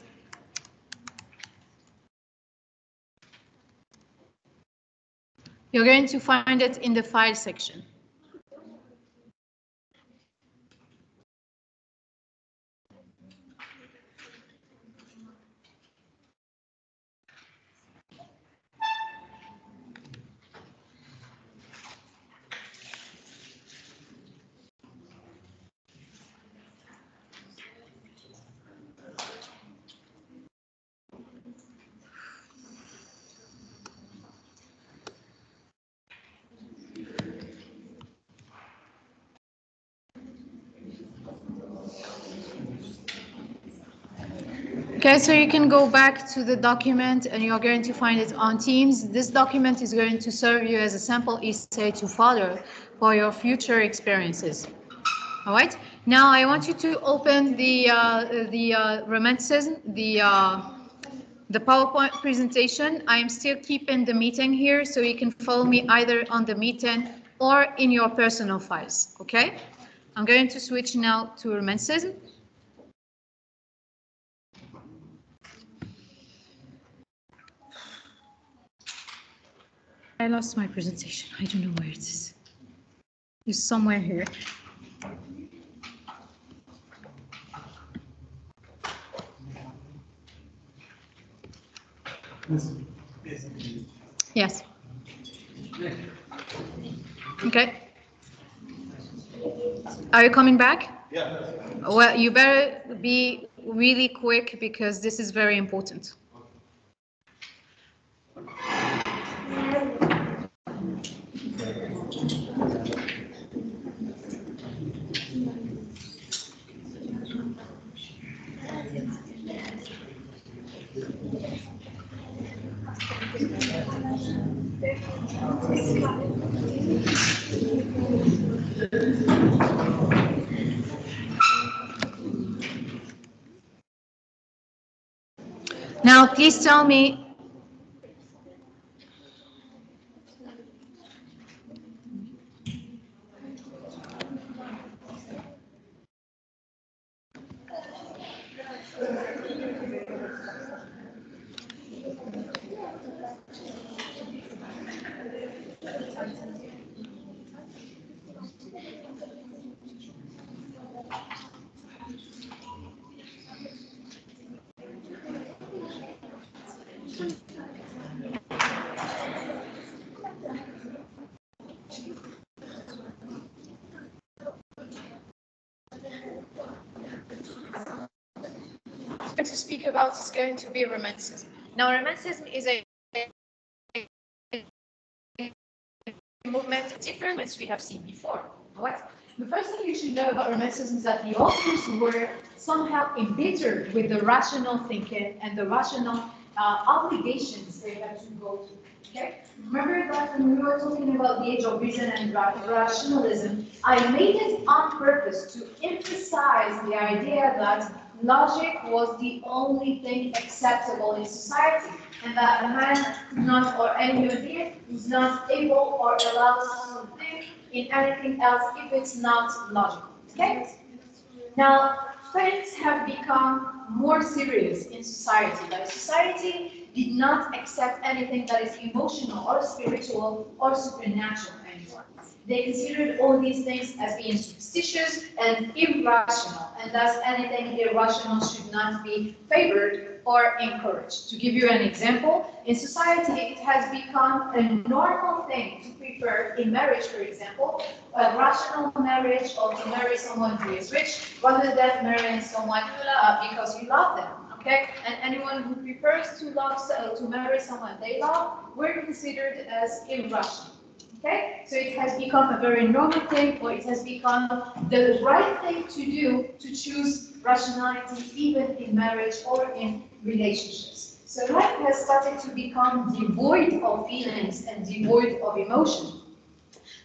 Speaker 1: You're going to find it in the file section. Okay, so you can go back to the document and you're going to find it on Teams. This document is going to serve you as a sample essay to follow for your future experiences. All right, now I want you to open the, uh, the uh, romanticism, the, uh, the PowerPoint presentation. I am still keeping the meeting here, so you can follow me either on the meeting or in your personal files, okay? I'm going to switch now to romanticism. I lost my presentation. I don't know where it is. It's somewhere here. Yes. Okay. Are you coming back?
Speaker 6: Yeah.
Speaker 1: Well, you better be really quick because this is very important. Now, please tell me. going to speak about is going to be romanticism. Now, romanticism is a movement different as we have seen before. What? The first thing you should know about romanticism is that the authors were somehow embittered with the rational thinking and the rational uh, obligations they had to go to. Okay? Remember that when we were talking about the age of reason and ra rationalism, I made it on purpose to emphasize the idea that logic was the only thing acceptable in society, and that a man not, or any being, is not able or allowed to think in anything else if it's not logical. Okay? Now, things have become more serious in society. Like society did not accept anything that is emotional or spiritual or supernatural. They considered all these things as being superstitious and irrational, and thus anything irrational should not be favored or encouraged. To give you an example, in society it has become a normal thing to prefer in marriage, for example, a rational marriage or to marry someone who is rich rather than marrying someone uh, because you love them. Okay, and anyone who prefers to love uh, to marry someone they love, we're considered as irrational. Okay, so it has become a very normal thing, or it has become the right thing to do to choose rationality even in marriage or in relationships. So life has started to become devoid of feelings and devoid of emotion.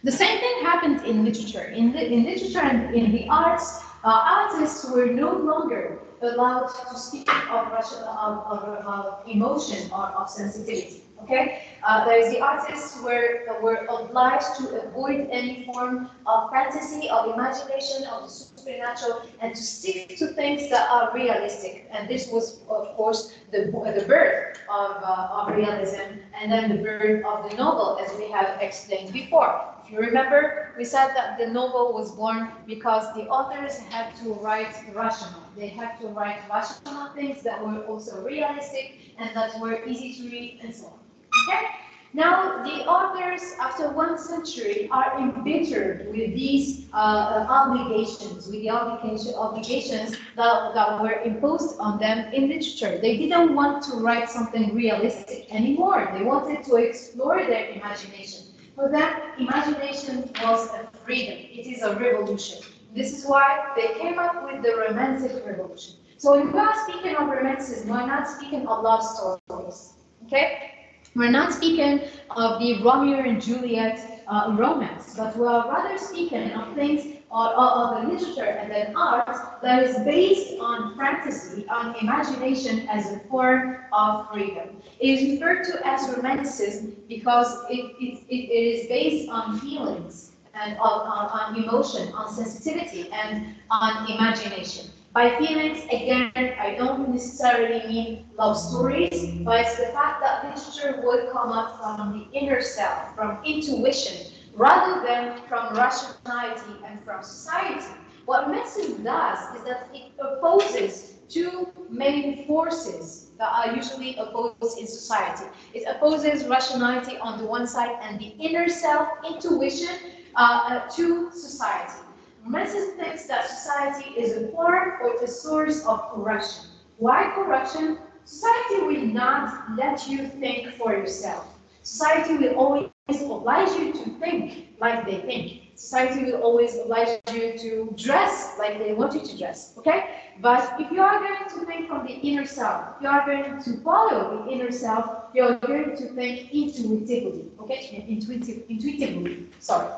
Speaker 1: The same thing happened in literature. In, the, in literature and in the arts, uh, artists were no longer allowed to speak of, rational, of, of, of emotion or of sensitivity. Okay, uh, there is the artists were were obliged to avoid any form of fantasy, of imagination, of the supernatural, and to stick to things that are realistic. And this was, of course, the the birth of uh, of realism, and then the birth of the novel, as we have explained before. If you remember, we said that the novel was born because the authors had to write rational. They had to write rational things that were also realistic and that were easy to read and so on. Okay? Now, the authors, after one century, are embittered with these uh, obligations, with the obligation, obligations that, that were imposed on them in literature. They didn't want to write something realistic anymore. They wanted to explore their imagination. For them, imagination was a freedom. It is a revolution. This is why they came up with the Romantic Revolution. So when we are speaking of romanticism, we're not speaking of love stories. Okay? We're not speaking of the Romeo and Juliet uh, romance, but we're rather speaking of things of, of the literature and then art that is based on fantasy, on imagination as a form of freedom. It is referred to as romanticism because it, it, it is based on feelings and on, on, on emotion, on sensitivity, and on imagination. By feelings, again, I don't necessarily mean love stories, but it's the fact that literature would come up from the inner self, from intuition, rather than from rationality and from society. What Romanticism does is that it opposes two main forces that are usually opposed in society. It opposes rationality on the one side and the inner self, intuition, uh, uh, to society. Romanticism thinks that society is a form or a source of corruption. Why corruption? Society will not let you think for yourself. Society will always oblige you to think like they think. Society will always oblige you to dress like they want you to dress, okay? But if you are going to think from the inner self, you are going to follow the inner self, you are going to think intuitively, okay? Intuitive, intuitively, sorry.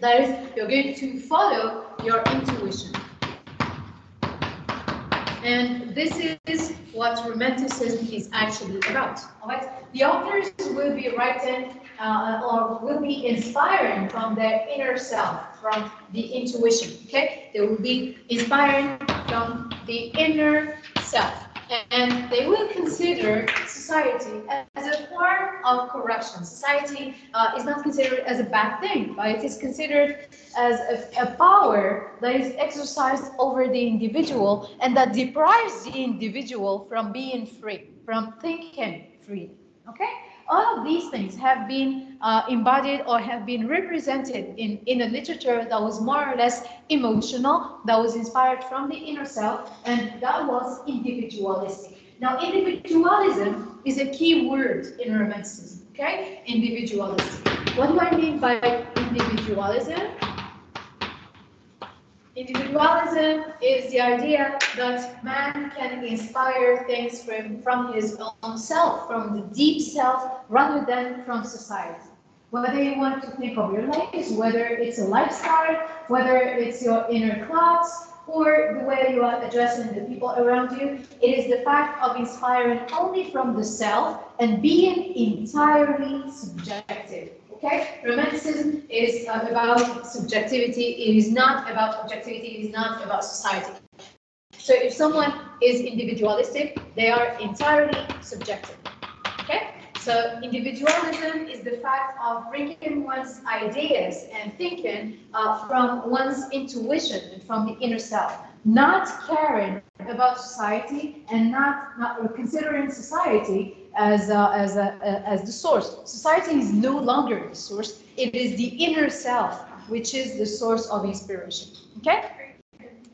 Speaker 1: That is, you're going to follow your intuition. And this is what Romanticism is actually about. All right, the authors will be writing uh, or will be inspiring from their inner self, from the intuition. Okay, they will be inspiring from the inner self, and they will consider society as a form of corruption. Society uh, is not considered as a bad thing, but it is considered as a, a power that is exercised over the individual and that deprives the individual from being free, from thinking free. Okay? All of these things have been uh, embodied or have been represented in, in a literature that was more or less emotional, that was inspired from the inner self, and that was individualistic. Now, individualism is a key word in Romanticism, okay? Individualism. What do I mean by individualism? Individualism is the idea that man can inspire things from, from his own self, from the deep self, rather than from society. Whether you want to think of your life, whether it's a lifestyle, whether it's your inner class, or the way you are addressing the people around you, it is the fact of inspiring only from the self and being entirely subjective. Okay, romanticism is uh, about subjectivity. It is not about objectivity. It is not about society. So if someone is individualistic, they are entirely subjective. Okay, so individualism is the fact of bringing one's ideas and thinking uh, from one's intuition and from the inner self, not caring about society and not, not considering society as, uh, as, uh, as the source. Society is no longer the source. It is the inner self, which is the source of inspiration. Okay?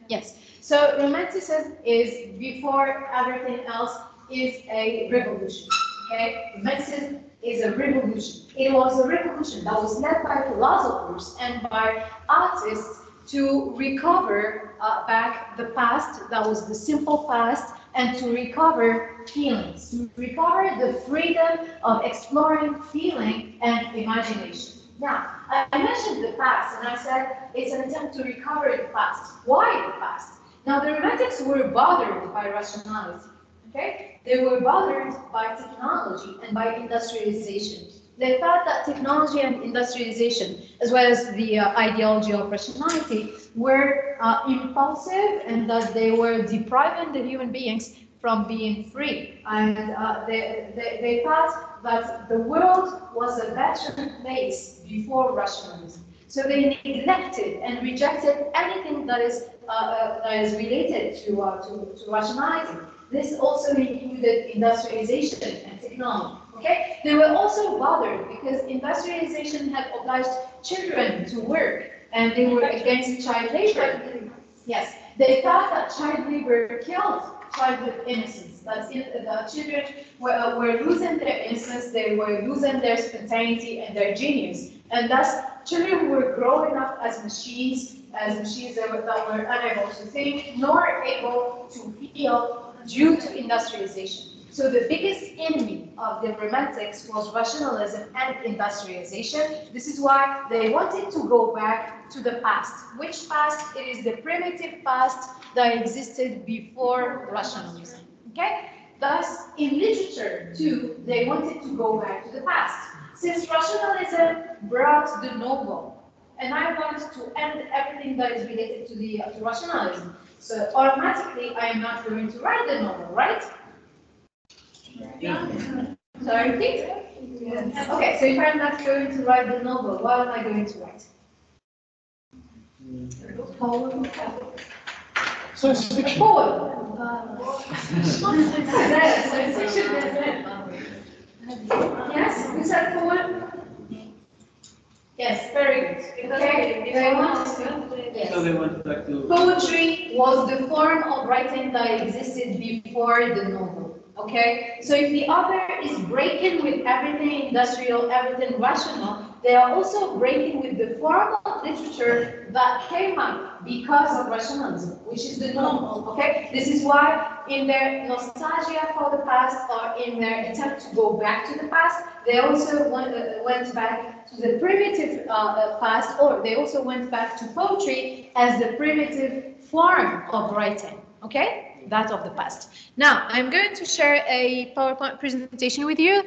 Speaker 1: Yes. So romanticism is, before everything else, is a revolution. Okay? Romanticism is a revolution. It was a revolution that was led by philosophers and by artists to recover uh, back the past that was the simple past and to recover feelings, to recover the freedom of exploring feeling and imagination. Now, I mentioned the past and I said it's an attempt to recover the past. Why the past? Now, the Romantics were bothered by rationality, okay? They were bothered by technology and by industrialization. They thought that technology and industrialization, as well as the uh, ideology of rationality, were uh, impulsive and that they were depriving the human beings from being free. And uh, they, they, they thought that the world was a better place before rationalism. So they neglected and rejected anything that is, uh, uh, that is related to, uh, to, to rationality. This also included industrialization and technology. Okay, they were also bothered because industrialization had obliged children to work, and they were against child labor. Yes, they thought that child labor killed childhood innocence. That the children were, uh, were losing their innocence, they were losing their spontaneity and their genius, and thus children were growing up as machines, as machines that were, that were unable to think nor able to feel due to industrialization. So the biggest enemy of the Romantics was rationalism and industrialization. This is why they wanted to go back to the past. Which past? It is the primitive past that existed before rationalism. Okay? Thus, in literature too, they wanted to go back to the past. Since rationalism brought the novel, and I want to end everything that is related to the uh, to rationalism. So automatically, I am not going to write the novel, right? Sorry, repeat? Okay, so if I'm not going to write the novel, what am I going to write? Poem.
Speaker 5: Science
Speaker 1: A
Speaker 5: fiction.
Speaker 1: poem. Yes, science fiction, that's [laughs] it. Yes, we said poem? Yes, very good. Okay, they want to. Yes.
Speaker 6: So they went back to.
Speaker 1: Poetry was the form of writing that existed before the novel. Okay, so if the author is breaking with everything industrial, everything rational, they are also breaking with the form of literature that came up because of rationalism, which is the novel. Okay, this is why in their nostalgia for the past or in their attempt to go back to the past, they also went, uh, went back to the primitive uh, uh, past, or they also went back to poetry as the primitive form of writing. Okay that of the past. Now, I'm going to share a PowerPoint presentation with you.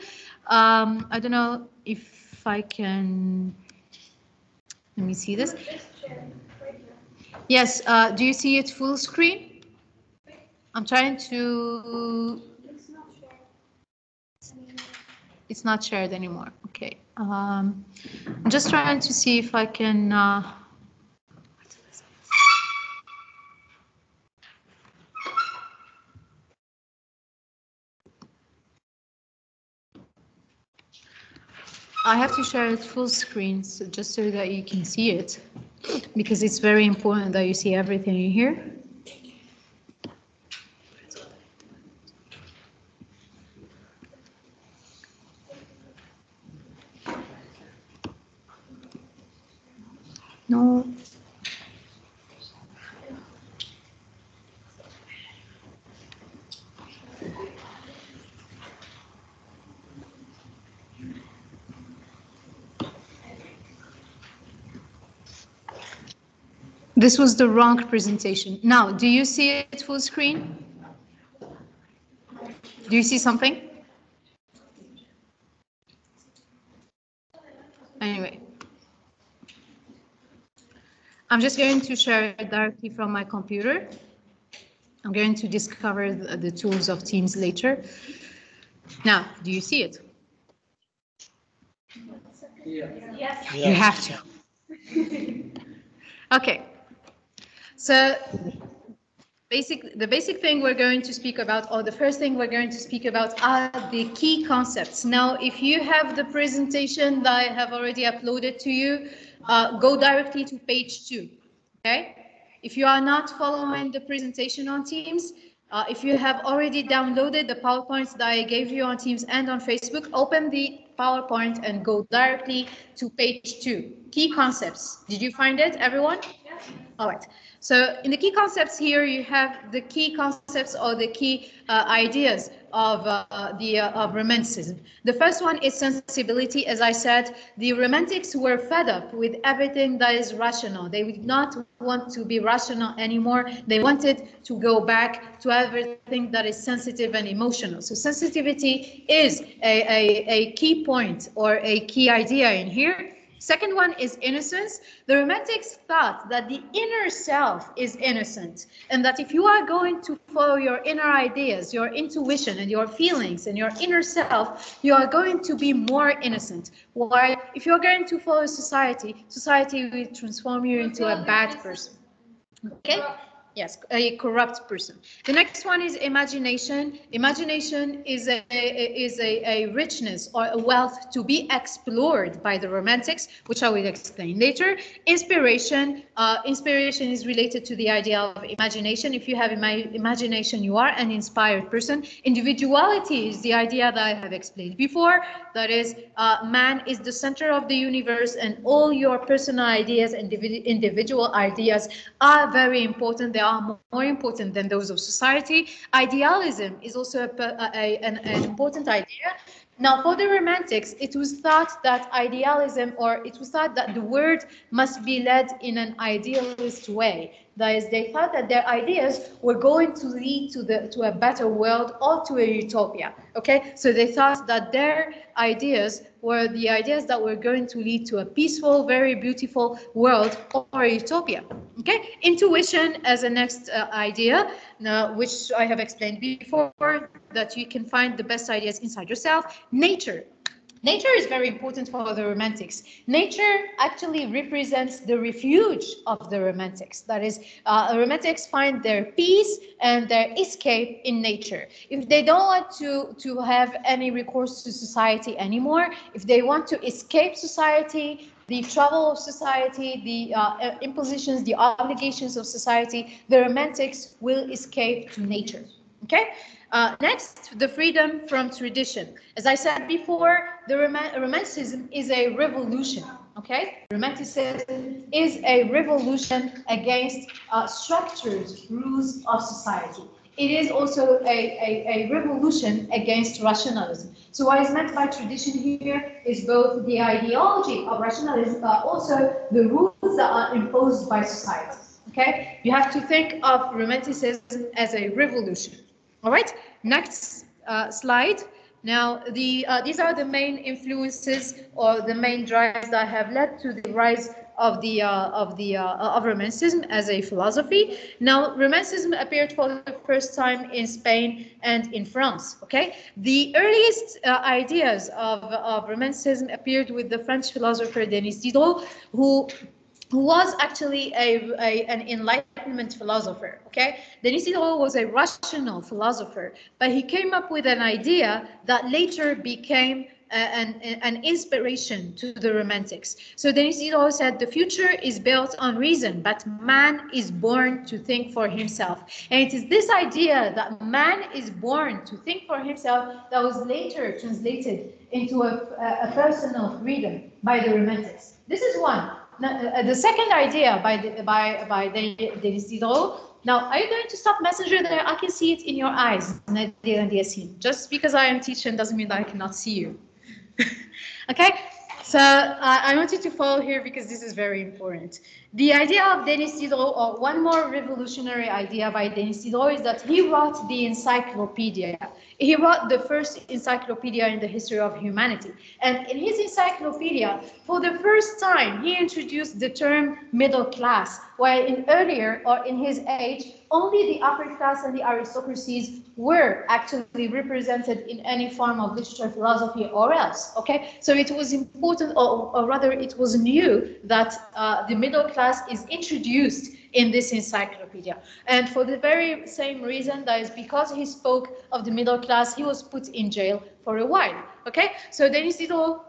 Speaker 1: Um, I don't know if I can, let me see this. Yes, uh, do you see it full screen? I'm trying to, it's not shared anymore. Okay. Um, I'm just trying to see if I can, uh, I have to share it full screen so just so that you can see it because it's very important that you see everything in here. No. This was the wrong presentation. Now, do you see it full screen? Do you see something? Anyway. I'm just going to share it directly from my computer. I'm going to discover the, the tools of Teams later. Now, do you see it?
Speaker 5: Yes.
Speaker 1: You have to. [laughs] okay. So basic, the basic thing we're going to speak about, or the first thing we're going to speak about are the key concepts. Now, if you have the presentation that I have already uploaded to you, uh, go directly to page two, okay? If you are not following the presentation on Teams, uh, if you have already downloaded the PowerPoints that I gave you on Teams and on Facebook, open the PowerPoint and go directly to page two. Key concepts. Did you find it, everyone? All right. So in the key concepts here, you have the key concepts or the key uh, ideas of uh, the uh, of romanticism. The first one is sensibility. As I said, the romantics were fed up with everything that is rational. They would not want to be rational anymore. They wanted to go back to everything that is sensitive and emotional. So sensitivity is a, a, a key point or a key idea in here. Second one is innocence. The Romantics thought that the inner self is innocent and that if you are going to follow your inner ideas, your intuition and your feelings and your inner self, you are going to be more innocent. While if you're going to follow society, society will transform you into a bad person. Okay? Yes, a corrupt person. The next one is imagination. Imagination is a, is a, a richness or a wealth to be explored by the romantics, which I will explain later. Inspiration. Uh, inspiration is related to the idea of imagination. If you have ima imagination, you are an inspired person. Individuality is the idea that I have explained before. That is, uh, man is the center of the universe and all your personal ideas and individual ideas are very important. They are more important than those of society. Idealism is also a, a, an, an important idea. Now, for the Romantics, it was thought that idealism, or it was thought that the world must be led in an idealist way. That is, they thought that their ideas were going to lead to the to a better world or to a utopia. Okay, so they thought that their ideas were the ideas that were going to lead to a peaceful, very beautiful world or utopia. Okay, intuition as a next uh, idea, uh, which I have explained before, that you can find the best ideas inside yourself. Nature, Nature is very important for the Romantics. Nature actually represents the refuge of the Romantics. That is, uh, Romantics find their peace and their escape in nature. If they don't want to, to have any recourse to society anymore, if they want to escape society, the trouble of society, the uh, impositions, the obligations of society, the Romantics will escape to nature. Okay, Uh, next, the freedom from tradition. As I said before, the Romanticism is a revolution. Okay, Romanticism is a revolution against uh, structured rules of society. It is also a, a, a revolution against rationalism. So what is meant by tradition here is both the ideology of rationalism, but also the rules that are imposed by society. Okay, you have to think of Romanticism as a revolution. All right, next uh, slide. Now, the uh, these are the main influences or the main drives that have led to the rise of the uh, of the uh, of Romanticism as a philosophy. Now, Romanticism appeared for the first time in Spain and in France. Okay, the earliest uh, ideas of, of Romanticism appeared with the French philosopher Denis Diderot, who who was actually a, a, an enlightenment philosopher okay? Denis diderot was a rational philosopher but he came up with an idea that later became an, an inspiration to the romantics. So denis diderot said the future is built on reason but man is born to think for himself. And it is this idea that man is born to think for himself that was later translated into a, a personal freedom by the romantics. This is one the second idea by the, by by Denis Diderot. Now, are you going to stop Messenger there? I can see it in your eyes, and. Just because I am teaching doesn't mean that I cannot see you. [laughs] okay, so uh, I want you to follow here because this is very important. The idea of Denis Diderot, or one more revolutionary idea by Denis Diderot, is that he wrote the encyclopedia. He wrote the first encyclopedia in the history of humanity. And in his encyclopedia, for the first time, he introduced the term middle class, while in earlier or in his age, only the upper class and the aristocracies were actually represented in any form of literature, philosophy, or else. Okay, so it was important, or, or rather, it was new that uh, the middle class is introduced in this encyclopedia. And for the very same reason, that is because he spoke of the middle class, he was put in jail for a while. Okay, so Denis Diderot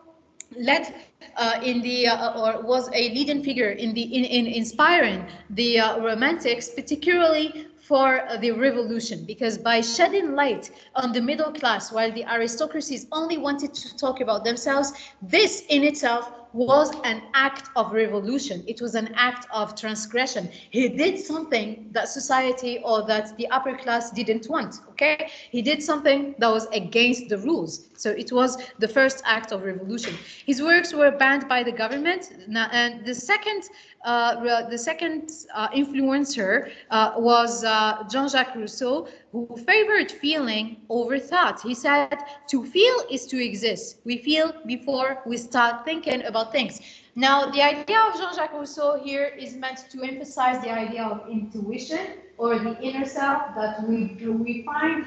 Speaker 1: led uh, in the uh, or was a leading figure in the in, in inspiring the uh, romantics particularly for uh, the revolution because by shedding light on the middle class while the aristocracies only wanted to talk about themselves this in itself was an act of revolution. It was an act of transgression. He did something that society or that the upper class didn't want. Okay, he did something that was against the rules. So it was the first act of revolution. His works were banned by the government, and the second, uh, the second uh, influencer uh, was uh, Jean-Jacques Rousseau, who favored feeling over thought. He said, "To feel is to exist. We feel before we start thinking about things." Now, the idea of Jean-Jacques Rousseau here is meant to emphasize the idea of intuition or the inner self that we we find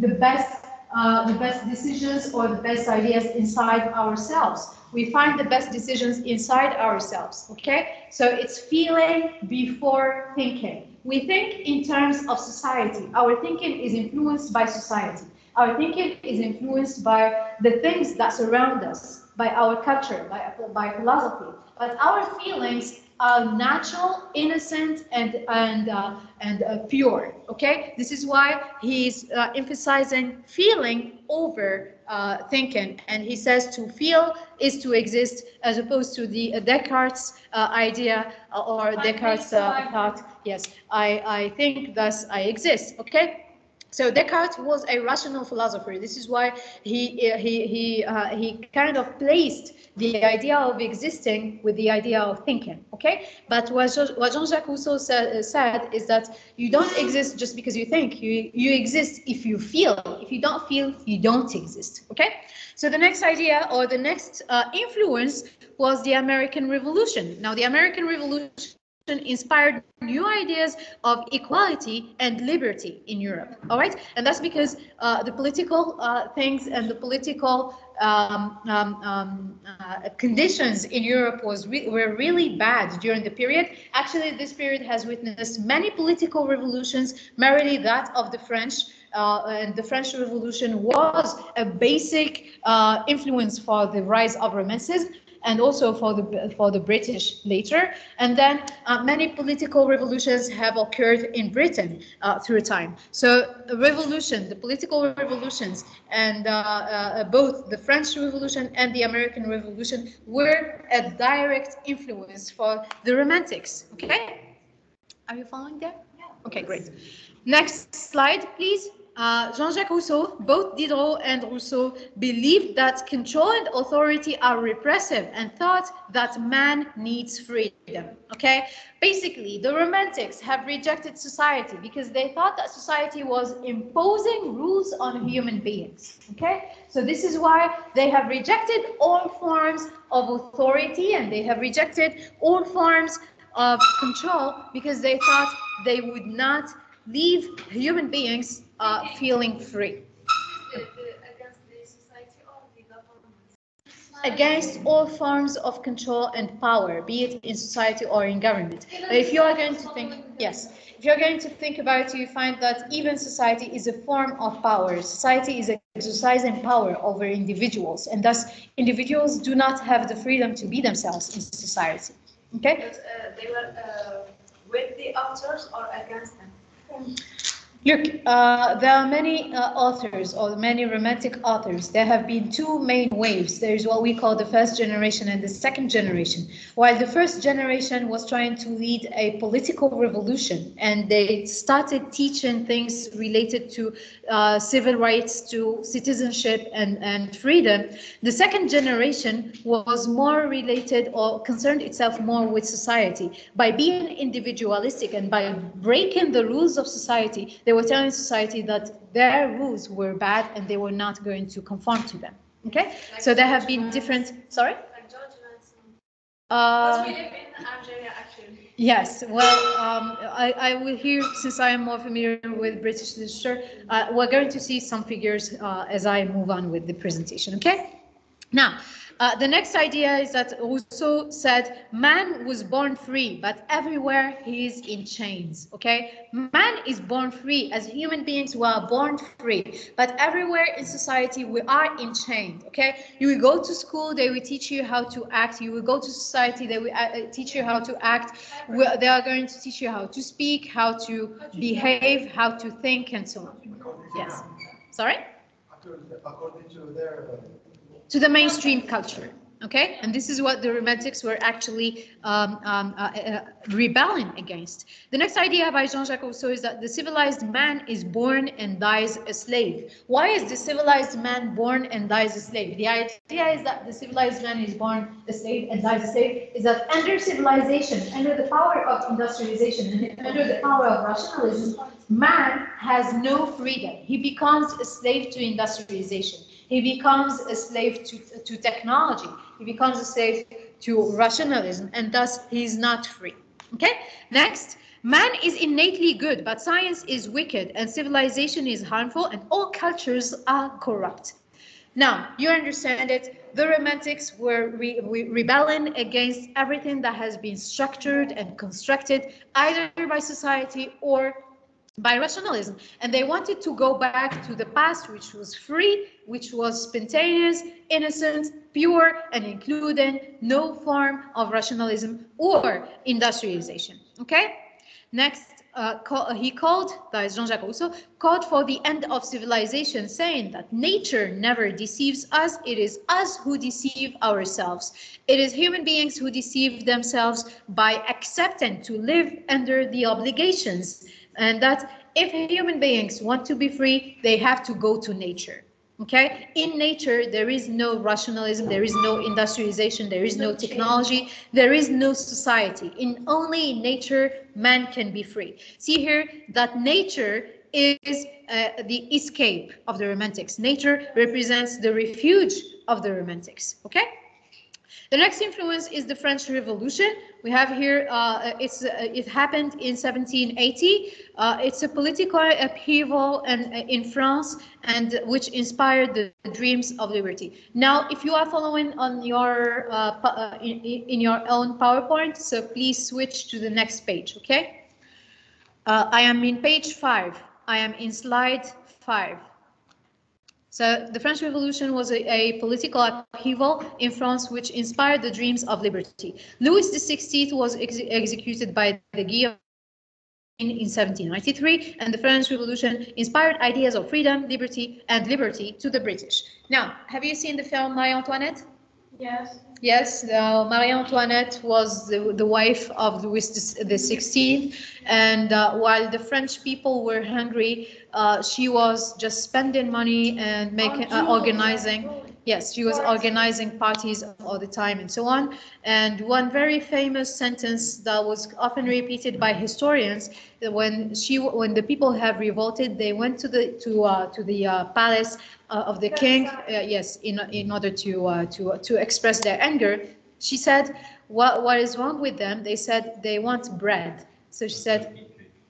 Speaker 1: the best uh, the best decisions or the best ideas inside ourselves. We find the best decisions inside ourselves. Okay, so it's feeling before thinking. We think in terms of society. Our thinking is influenced by society. Our thinking is influenced by the things that surround us, by our culture, by, by philosophy. But our feelings are natural, innocent, and and uh, and uh, pure. Okay, this is why he's uh, emphasizing feeling over uh, thinking, and he says to feel is to exist, as opposed to the uh, Descartes uh, idea or Descartes thought. Yes, I I think thus I exist. Okay. So Descartes was a rational philosopher. This is why he he he uh, he kind of placed the idea of existing with the idea of thinking. Okay, but what, Jean-Jacques Rousseau said, said is that you don't exist just because you think. You you exist if you feel. If you don't feel, you don't exist. Okay. So the next idea or the next uh, influence was the American Revolution. Now the American Revolution inspired new ideas of equality and liberty in Europe. All right, and that's because uh, the political uh, things and the political um, um, um, uh, conditions in Europe was re were really bad during the period. Actually, this period has witnessed many political revolutions, merely that of the French. Uh, and the French Revolution was a basic uh, influence for the rise of Romanticism and also for the for the British later. And then uh, many political revolutions have occurred in Britain uh, through time. So a revolution, the political revolutions, and uh, uh, both the French Revolution and the American Revolution were a direct influence for the Romantics. Okay, are you following there? Okay, great. Next slide, please. Uh, Jean-Jacques Rousseau, both Diderot and Rousseau believed that control and authority are repressive and thought that man needs freedom. Okay, basically, the Romantics have rejected society because they thought that society was imposing rules on human beings. Okay, so this is why they have rejected all forms of authority and they have rejected all forms of control because they thought they would not leave human beings uh, feeling free
Speaker 7: Against
Speaker 1: all forms of control and power, be it in society or in government. But if you are going to think, yes, if you're going to think about it, you find that even society is a form of power. Society is exercising power over individuals, and thus individuals do not have the freedom to be themselves in society. Okay?
Speaker 7: But uh, they were uh, with the authors or against them? Yeah.
Speaker 1: Look, uh, there are many uh, authors or many romantic authors. There have been two main waves. There is what we call the first generation and the second generation. While the first generation was trying to lead a political revolution and they started teaching things related to uh, civil rights, to citizenship and, and freedom, the second generation was more related or concerned itself more with society. By being individualistic and by breaking the rules of society, they were telling society that their rules were bad and they were not going to conform to them. Okay, so there have been different. Sorry.
Speaker 7: Like.
Speaker 1: Uh,
Speaker 7: we live in Algeria actually.
Speaker 1: Yes, well, um, I, I will hear, since I am more familiar with British literature, uh, we're going to see some figures uh, as I move on with the presentation, okay? Now, uh, the next idea is that Rousseau said, man was born free, but everywhere he is in chains, okay? Man is born free, as human beings we are born free, but everywhere in society we are enchained, okay? You will go to school, they will teach you how to act. You will go to society, they will uh, teach you how to act. They are going to teach you how to speak, how to behave, how to think, and so on. Yes. Sorry?
Speaker 6: According to their, uh,
Speaker 1: to the mainstream culture. Okay, and this is what the Romantics were actually um, um, uh, uh, rebelling against. The next idea by Jean-Jacques Rousseau is that the civilized man is born and dies a slave. Why is the civilized man born and dies a slave? The idea is that the civilized man is born a slave and dies a slave is that under civilization, under the power of industrialization, and under the power of rationalism, man has no freedom. He becomes a slave to industrialization. He becomes a slave to, to technology. He becomes a slave to rationalism, and thus he is not free. Okay, next. Man is innately good, but science is wicked, and civilization is harmful, and all cultures are corrupt. Now, you understand it. The Romantics were re- re- rebelling against everything that has been structured and constructed either by society or by rationalism. And they wanted to go back to the past, which was free, which was spontaneous, innocent, pure, and including no form of rationalism or industrialization. Okay? Next, uh, call, he called, that is Jean-Jacques Rousseau, called for the end of civilization, saying that nature never deceives us. It is us who deceive ourselves. It is human beings who deceive themselves by accepting to live under the obligations and that if human beings want to be free, they have to go to nature. Okay, in nature, there is no rationalism, there is no industrialization, there is no technology, there is no society. In only nature, man can be free. See here that nature is uh, the escape of the romantics. Nature represents the refuge of the romantics. Okay. The next influence is the French Revolution. We have here, uh, it's, uh, it happened in 1780. Uh, it's a political upheaval and, uh, in France and which inspired the dreams of liberty. Now, if you are following on your, uh, uh, in, in your own PowerPoint, so please switch to the next page, okay? I am in page five. I am in slide five. So the French Revolution was a, a political upheaval in France which inspired the dreams of liberty. Louis XVI was ex executed by the guillotine in 1793, and the French Revolution inspired ideas of freedom, liberty, and liberty to the British. Now, have you seen the film Marie Antoinette?
Speaker 3: Yes.
Speaker 1: Yes, uh, Marie Antoinette was the, the wife of Louis the XVI, and uh, while the French people were hungry, uh, she was just spending money and making, uh, organizing. Yes, she was organizing parties all the time and so on. And one very famous sentence that was often repeated by historians, when she, when the people have revolted, they went to the to uh, to the uh, palace uh, of the king. Uh, yes, in in order to uh, to to express their anger. She said, "What what is wrong with them?" They said they want bread. So she said,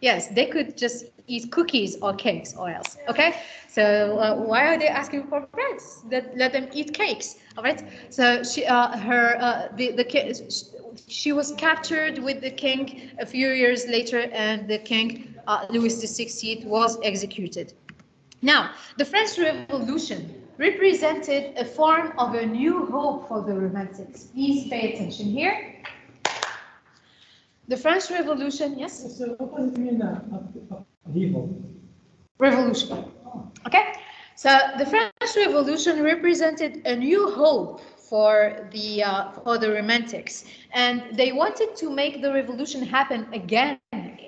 Speaker 1: "Yes, they could just eat cookies or cakes or else." Okay. So uh, why are they asking for bread? Let, let them eat cakes. All right. So she, uh, her, uh, the the she was captured with the king a few years later, and the king uh, Louis XVI was executed. Now, the French Revolution represented a form of a new hope for the Romantics. Please pay attention here. The French Revolution, yes, Revolution. Okay, so the French Revolution represented a new hope for the uh, for the Romantics, and they wanted to make the revolution happen again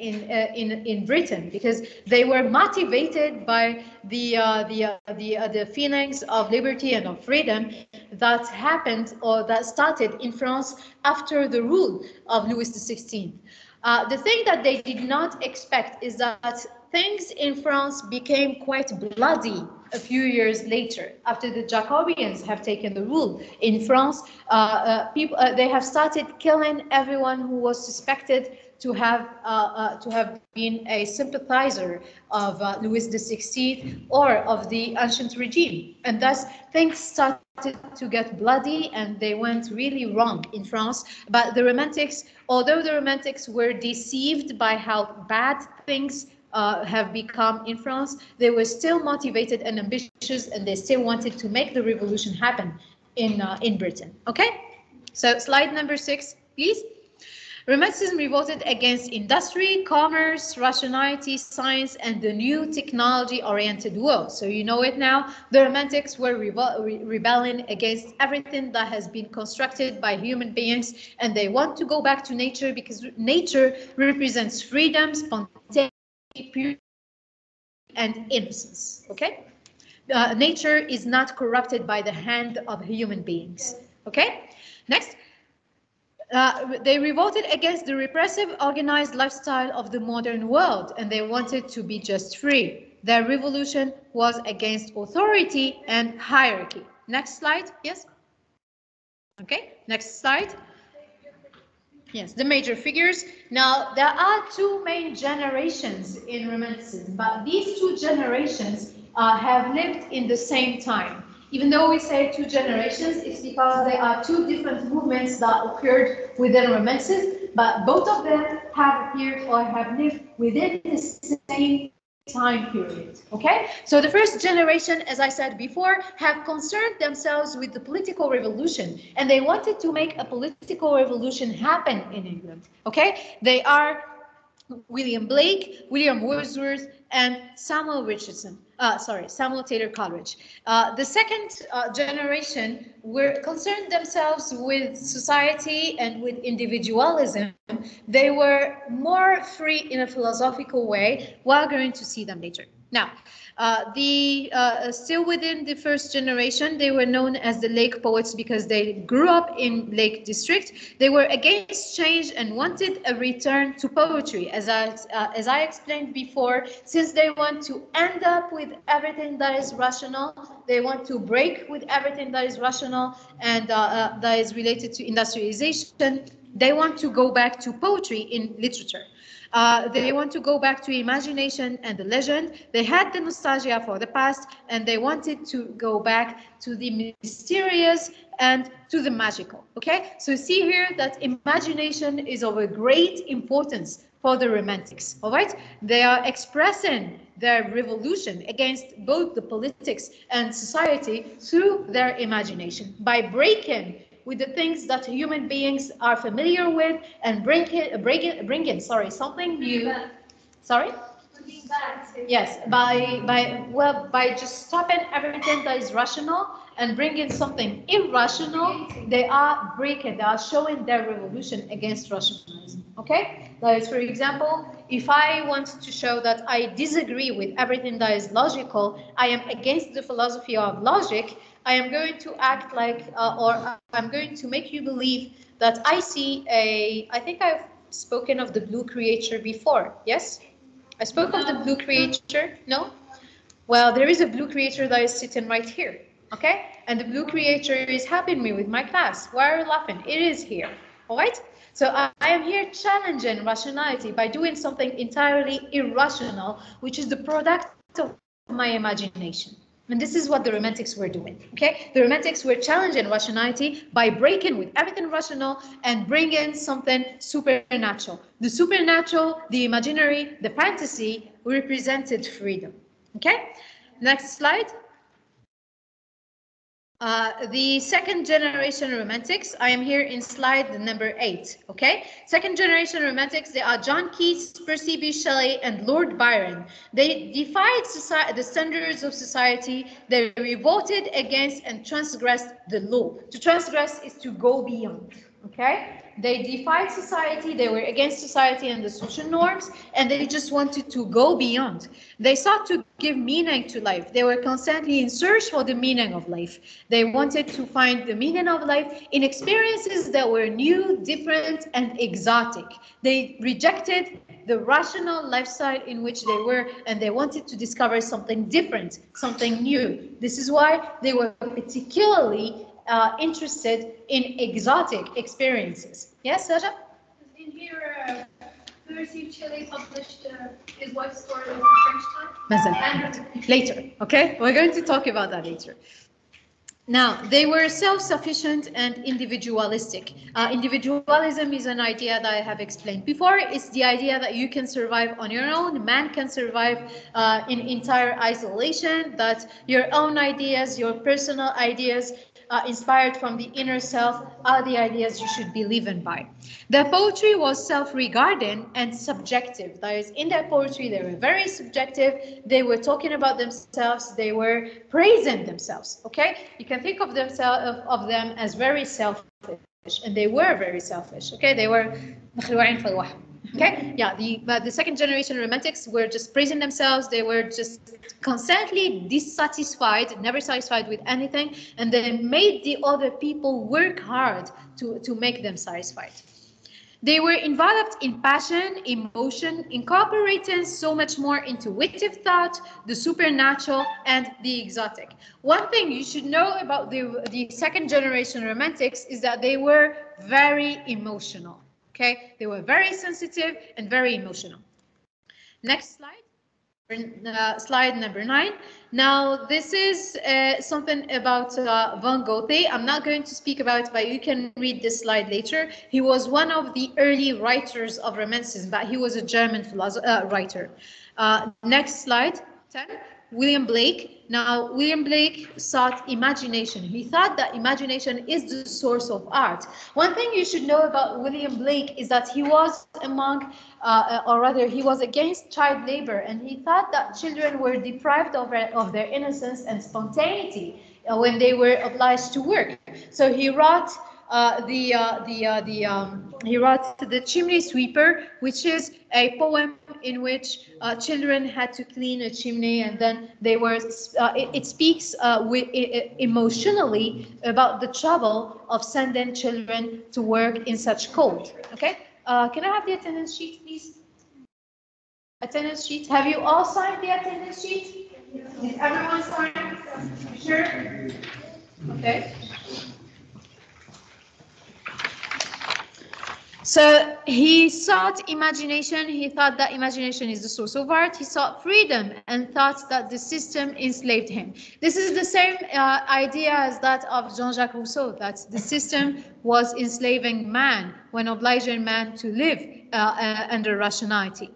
Speaker 1: in uh, in in Britain because they were motivated by the uh, the uh, the uh, the feelings of liberty and of freedom that happened or that started in France after the rule of Louis XVI. Uh, the thing that they did not expect is that things in France became quite bloody a few years later after the Jacobins have taken the rule in France. Uh, uh, people uh, they have started killing everyone who was suspected to have uh, uh, to have been a sympathizer of uh, Louis XVI or of the ancient regime, and thus things started to get bloody and they went really wrong in France. But the Romantics, although the Romantics were deceived by how bad things uh, have become in France, they were still motivated and ambitious, and they still wanted to make the revolution happen in uh, in Britain. Okay, so slide number six, please. Romanticism revolted against industry, commerce, rationality, science, and the new technology-oriented world. So you know it now. The Romantics were re rebelling against everything that has been constructed by human beings, and they want to go back to nature because nature represents freedom, spontaneity, purity, and innocence. Okay, uh, nature is not corrupted by the hand of human beings. Okay, next. Uh, they revolted against the repressive organized lifestyle of the modern world and they wanted to be just free. Their revolution was against authority and hierarchy. Next slide, yes? Okay, next slide. Yes, the major figures. Now, there are two main generations in Romanticism, but these two generations uh, have lived in the same time. Even though we say two generations, it's because there are two different movements that occurred within Romanticism, but both of them have appeared or have lived within the same time period. Okay, so the first generation, as I said before, have concerned themselves with the political revolution and they wanted to make a political revolution happen in England. Okay, they are William Blake, William Wordsworth, and Samuel Richardson. Uh, sorry, Samuel Taylor Coleridge. Uh, the second uh, generation were concerned themselves with society and with individualism. They were more free in a philosophical way. We're going to see them later. Now, uh, the uh, still within the first generation, they were known as the Lake Poets because they grew up in Lake District. They were against change and wanted a return to poetry. As I uh, as I explained before, since they want to end up with everything that is rational, they want to break with everything that is rational and uh, uh, that is related to industrialization They want to go back to poetry in literature. Uh, they want to go back to imagination and the legend. They had the nostalgia for the past and they wanted to go back to the mysterious and to the magical. Okay, so see here that imagination is of a great importance for the romantics. All right, they are expressing their revolution against both the politics and society through their imagination by breaking with the things that human beings are familiar with and bring it, bring it, bring in, sorry, something new. Sorry? Yes, by by well by just stopping everything that is rational and bringing something irrational, they are breaking, they are showing their revolution against rationalism. Okay, like for example, if I want to show that I disagree with everything that is logical, I am against the philosophy of logic. I am going to act like, uh, or I'm going to make you believe that I see a. I think I've spoken of the blue creature before. Yes. I spoke of the blue creature, no? Well, there is a blue creature that is sitting right here, okay? And the blue creature is helping me with my class. Why are you laughing? It is here, all right? So I, I am here challenging rationality by doing something entirely irrational, which is the product of my imagination. And this is what the Romantics were doing. Okay, the Romantics were challenging rationality by breaking with everything rational and bringing something supernatural. The supernatural, the imaginary, the fantasy represented freedom. Okay, next slide. Uh, the second generation romantics, I am here in slide number eight, okay? Second generation romantics, they are John Keats, Percy B. Shelley, and Lord Byron. They defied society, the standards of society. They revolted against and transgressed the law. To transgress is to go beyond, okay? They defied society, they were against society and the social norms, and they just wanted to go beyond. They sought to give meaning to life. They were constantly in search for the meaning of life. They wanted to find the meaning of life in experiences that were new, different, and exotic. They rejected the rational lifestyle in which they were, and they wanted to discover something different, something new. This is why they were particularly uh, interested in exotic experiences. Yes, Saja?
Speaker 3: In here, uh, Percy Shelley published uh, his wife's story in French time.
Speaker 1: Later, okay? We're going to talk about that later. Now, they were self-sufficient and individualistic. Uh, individualism is an idea that I have explained before. It's the idea that you can survive on your own. Man can survive uh, in entire isolation, that your own ideas, your personal ideas, uh, inspired from the inner self are the ideas you should be living by. Their poetry was self-regarding and subjective. That is, in their poetry, they were very subjective. They were talking about themselves. They were praising themselves. Okay, you can think of themselves of, of them as very selfish, and they were very selfish. Okay, they were Okay, yeah, the but the second generation romantics were just praising themselves. They were just constantly dissatisfied, never satisfied with anything, and they made the other people work hard to, to make them satisfied. They were enveloped in passion, emotion, incorporating so much more intuitive thought, the supernatural, and the exotic. One thing you should know about the, the second generation romantics is that they were very emotional. Okay, they were very sensitive and very emotional. Next slide. Uh, slide number nine. Now, this is uh, something about uh, von Goethe. I'm not going to speak about it, but you can read this slide later. He was one of the early writers of Romanticism, but he was a German philosopher, uh, writer. Uh, next slide, 10. William Blake. Now, William Blake sought imagination. He thought that imagination is the source of art. One thing you should know about William Blake is that he was among, uh, or rather, he was against child labor, and he thought that children were deprived of, of their innocence and spontaneity uh, when they were obliged to work. So he wrote the uh, the uh, the um, he wrote the chimney sweeper, which is a poem in which uh, children had to clean a chimney, and then they were. Uh, it, it, speaks with, emotionally about the trouble of sending children to work in such cold. Okay, can I have the attendance sheet, please? Attendance sheet. Have you all signed the attendance sheet? Did everyone sign? Sure. Okay. So he sought imagination. He thought that imagination is the source of art. He sought freedom and thought that the system enslaved him. This is the same uh, idea as that of Jean-Jacques Rousseau, that the system was enslaving man when obliging man to live uh, uh, under rationality.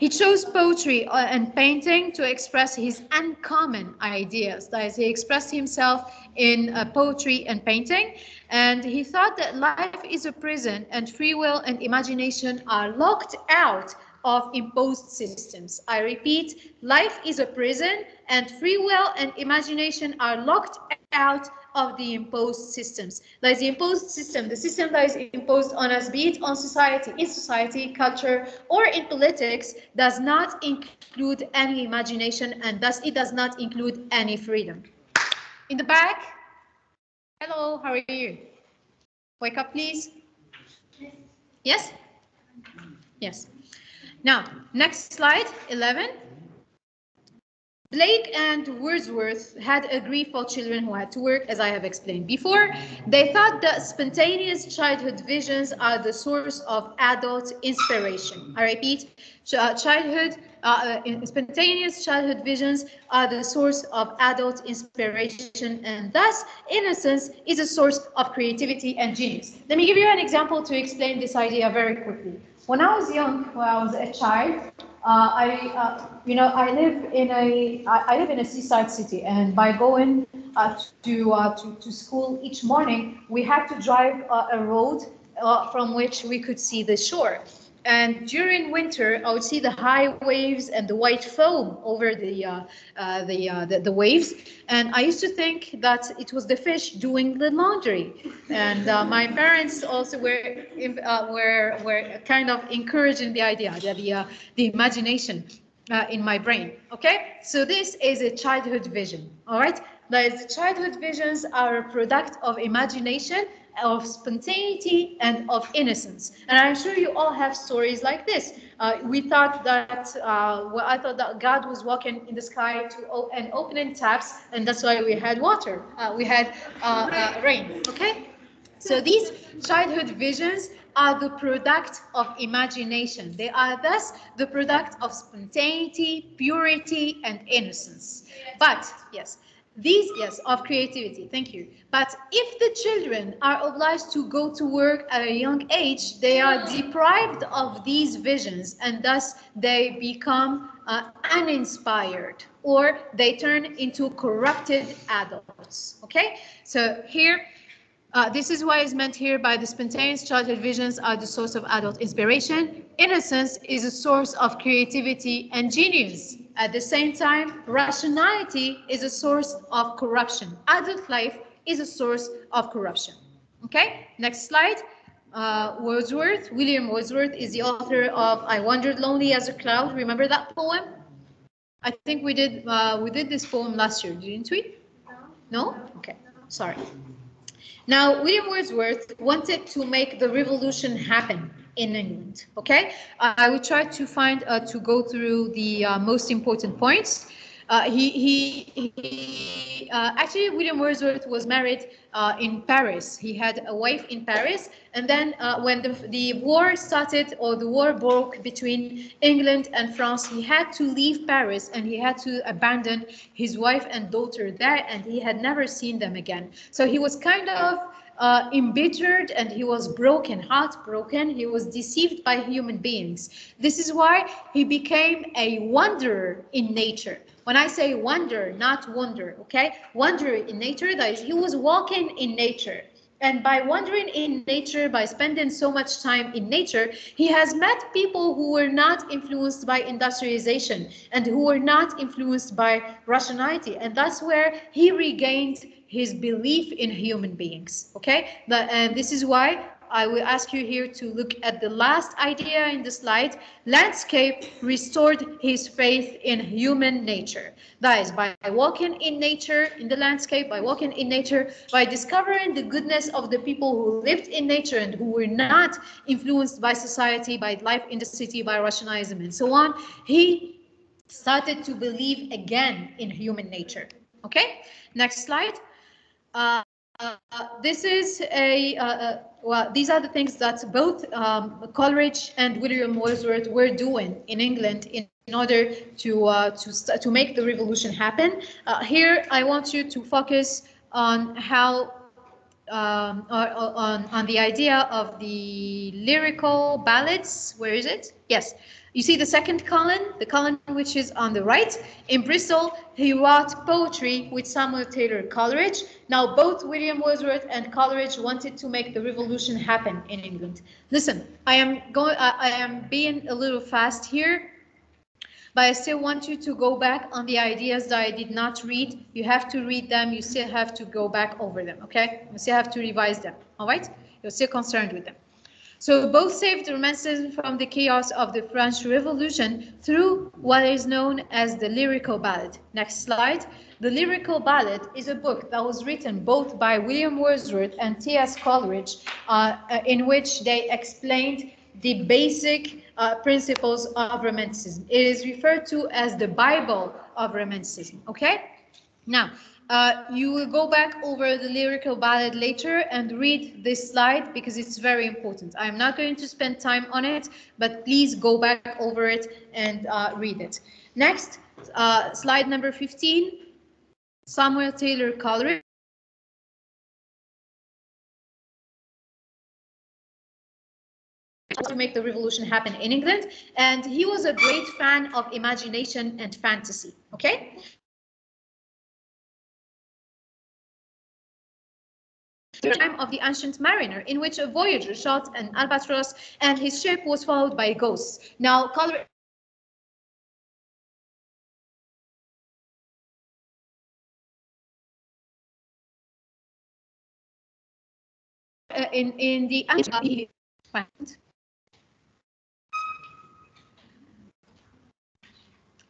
Speaker 1: He chose poetry uh, and painting to express his uncommon ideas. That is, he expressed himself in uh, poetry and painting, and he thought that life is a prison and free will and imagination are locked out of imposed systems. I repeat, life is a prison and free will and imagination are locked out of the imposed systems. Is the imposed system, the system that is imposed on us, be it on society, in society, culture, or in politics, does not include any imagination and thus it does not include any freedom. In the back, hello, how are you? Wake up, please. Yes? Yes. Now, next slide, 11. Blake and Wordsworth had a grief for children who had to work, as I have explained before. They thought that spontaneous childhood visions are the source of adult inspiration. I repeat, uh, childhood, uh, uh, spontaneous childhood visions are the source of adult inspiration, and thus innocence is a source of creativity and genius. Let me give you an example to explain this idea very quickly. When I was young, when I was a child, uh, I, uh, you know, I live in a, I, live in a seaside city, and by going uh, to, uh, to to school each morning, we had to drive uh, a road uh, from which we could see the shore. And during winter, I would see the high waves and the white foam over the uh, uh, the, uh, the, the waves, and I used to think that it was the fish doing the laundry. And uh, my parents also were uh, were were kind of encouraging the idea, that the uh, the imagination in my brain. Okay, so this is a childhood vision. All right, the childhood visions are a product of imagination of spontaneity and of innocence. And I'm sure you all have stories like this. Uh, we thought that, uh, well, I thought that God was walking in the sky to and opening taps, and that's why we had water. Uh, we had uh, uh, rain. Okay. So these childhood visions are the product of imagination. They are thus the product of spontaneity, purity, and innocence. But yes, these, yes, of creativity, thank you. But if the children are obliged to go to work at a young age, they are deprived of these visions and thus they become uh, uninspired or they turn into corrupted adults, okay? So here, uh, this is why what is meant here by the spontaneous childhood visions are the source of adult inspiration. Innocence is a source of creativity and genius. At the same time, rationality is a source of corruption. Adult life is a source of corruption. Okay, next slide. Uh, Wordsworth, William Wordsworth is the author of I Wandered Lonely as a Cloud. Remember that poem? I think we did uh, we did this poem last year, didn't we? No? Okay, sorry. Now, William Wordsworth wanted to make the revolution happen in England. Okay, uh, I will try to find uh, to go through the uh, most important points. Uh, he he, he uh, actually William Wordsworth was married uh, in Paris. He had a wife in Paris, and then when the the war started or the war broke between England and France, he had to leave Paris and he had to abandon his wife and daughter there, and he had never seen them again. So he was kind of uh, embittered and he was broken, heartbroken. He was deceived by human beings. This is why he became a wanderer in nature. When I say wonder, not wonder, okay? Wanderer in nature, he was walking in nature. And by wandering in nature, by spending so much time in nature, he has met people who were not influenced by industrialization and who were not influenced by rationality. And that's where he regained his belief in human beings. Okay, but, and this is why I will ask you here to look at the last idea in the slide. Landscape restored his faith in human nature. That is by walking in nature, in the landscape, by walking in nature, by discovering the goodness of the people who lived in nature and who were not influenced by society, by life in the city, by rationalism and so on. He started to believe again in human nature. Okay, next slide. Uh, uh, this is a, uh, uh, well, these are the things that both um, Coleridge and William Wordsworth were doing in England in, in order to uh, to to make the revolution happen. Uh, here, I want you to focus on how um, on on the idea of the lyrical ballads. Where is it? Yes, you see the second column, the column which is on the right. In Bristol, he wrote poetry with Samuel Taylor Coleridge. Now, both William Wordsworth and Coleridge wanted to make the revolution happen in England. Listen, I am going. I, am being a little fast here, but I still want you to go back on the ideas that I did not read. You have to read them. You still have to go back over them. Okay, you still have to revise them. All right, you're still concerned with them. So both saved Romanticism from the chaos of the French Revolution through what is known as the lyrical ballad. Next slide. The lyrical ballad is a book that was written both by William Wordsworth and T.S. Coleridge, uh, uh, in which they explained the basic uh, principles of Romanticism. It is referred to as the Bible of Romanticism. Okay. Now, uh, you will go back over the lyrical ballad later and read this slide because it's very important. I'm not going to spend time on it, but please go back over it and uh, read it. Next, uh, slide number 15, Samuel Taylor Coleridge. to make the revolution happen in England and he was a great fan of imagination and fantasy okay the time of the ancient mariner, in which a voyager shot an albatross and his ship was followed by ghosts. Now, uh, in in the ancient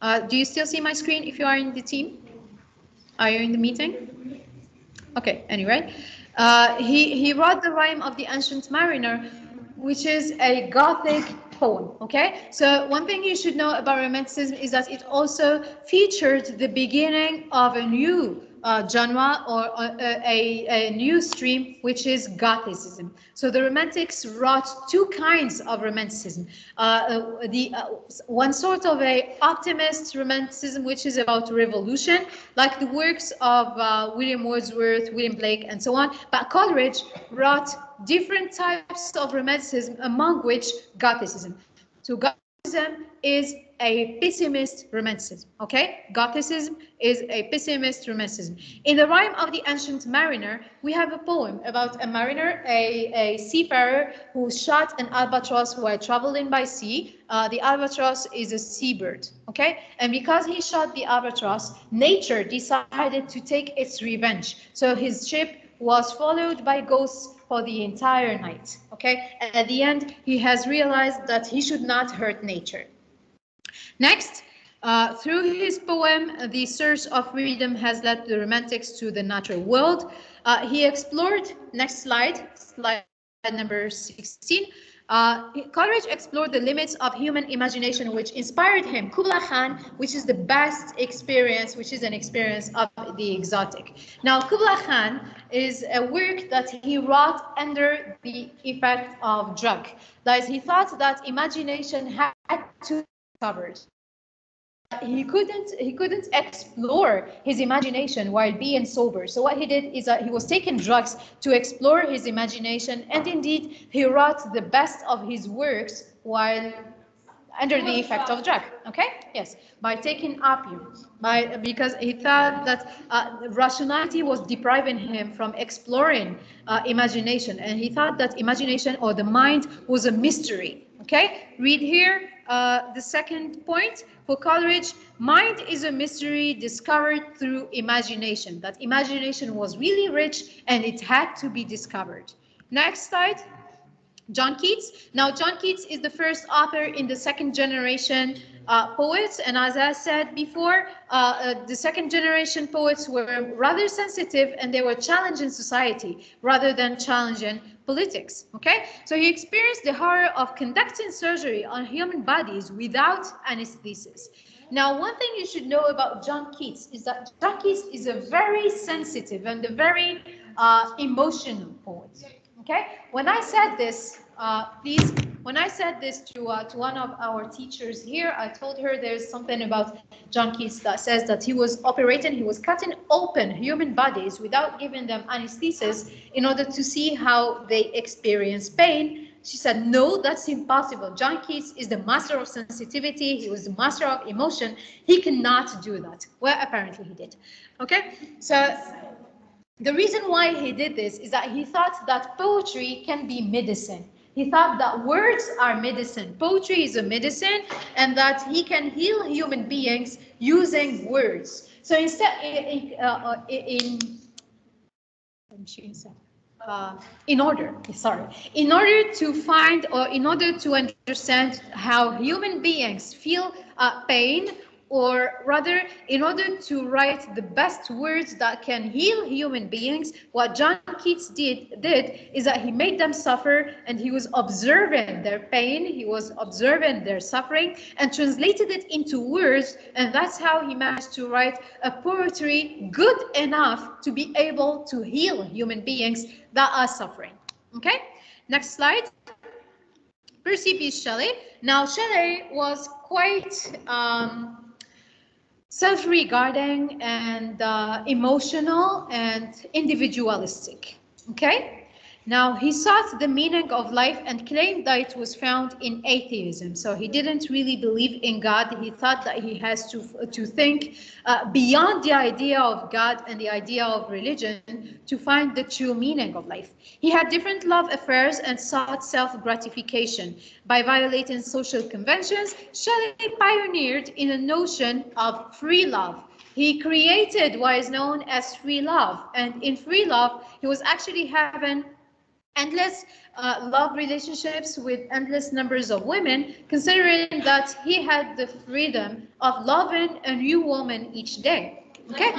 Speaker 1: uh, do you still see my screen if you are in the team? Are you in the meeting? Okay, anyway. Uh, he, he wrote the rhyme of the ancient mariner, which is a Gothic poem. Okay, so one thing you should know about Romanticism is that it also featured the beginning of a new uh, genre or uh, a, a new stream, which is Gothicism. So the Romantics wrote two kinds of Romanticism. Uh, uh the uh, one sort of a optimist Romanticism, which is about revolution, like the works of William Wordsworth, William Blake, and so on. But Coleridge wrote different types of Romanticism, among which Gothicism. So Gothicism is a pessimist romanticism. Okay, Gothicism is a pessimist romanticism. In the rhyme of the ancient mariner, we have a poem about a mariner, a, a seafarer who shot an albatross while traveling by sea. Uh, the albatross is a seabird. Okay, and because he shot the albatross, nature decided to take its revenge. So his ship was followed by ghosts for the entire night. Okay, and at the end, he has realized that he should not hurt nature. Next, uh, through his poem, The Search of Freedom has led the Romantics to the natural world. Uh, he explored, next slide, slide number 16, uh, Coleridge explored the limits of human imagination, which inspired him. Kubla Khan, which is the best experience, which is an experience of the exotic. Now, Kubla Khan is a work that he wrote under the effect of drug. That is, he thought that imagination had to he couldn't he couldn't explore his imagination while being sober. So what he did is that he was taking drugs to explore his imagination and indeed he wrote the best of his works while under the effect of drug okay? Yes by taking opium. By because he thought that uh, rationality was depriving him from exploring uh, imagination. And he thought that imagination or the mind was a mystery okay read here uh, the second point for Coleridge, mind is a mystery discovered through imagination. That imagination was really rich and it had to be discovered. Next slide. John Keats. Now, John Keats is the first author in the second generation uh, poets. And as I said before, uh, uh, the second generation poets were rather sensitive and they were challenging society rather than challenging politics. Okay, so he experienced the horror of conducting surgery on human bodies without anesthesis. Now, one thing you should know about John Keats is that John Keats is a very sensitive and a very uh, emotional poet. Okay, when I said this, uh, please, when I said this to uh, to one of our teachers here, I told her there's something about John Keats that says that he was operating, he was cutting open human bodies without giving them anesthesis in order to see how they experience pain. She said, no, that's impossible. John Keats is the master of sensitivity. He was the master of emotion. He cannot do that. Well, apparently he did. Okay, so the reason why he did this is that he thought that poetry can be medicine. He thought that words are medicine. Poetry is a medicine and that he can heal human beings using words. So instead, in, uh, in, uh, in order, sorry, in order to find or in order to understand how human beings feel uh, pain or rather in order to write the best words that can heal human beings what john keats did did is that he made them suffer and he was observing their pain he was observing their suffering and translated it into words and that's how he managed to write a poetry good enough to be able to heal human beings that are suffering. Okay? Next slide. Percy Bysshe Shelley. Now Shelley was quite um, self-regarding and uh, emotional and individualistic. Okay? Now, he sought the meaning of life and claimed that it was found in atheism. So he didn't really believe in God. He thought that he has to, to think uh, beyond the idea of God and the idea of religion to find the true meaning of life. He had different love affairs and sought self-gratification. By violating social conventions, Shelley pioneered in a notion of free love. He created what is known as free love. And in free love, he was actually having endless uh, love relationships with endless numbers of women, considering that he had the freedom of loving a new woman each day. Okay.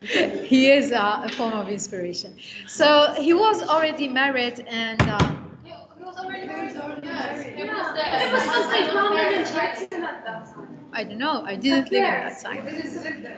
Speaker 1: [laughs] he is uh, a form of inspiration. So he was already married and. Uh. I don't know. I didn't live at that time.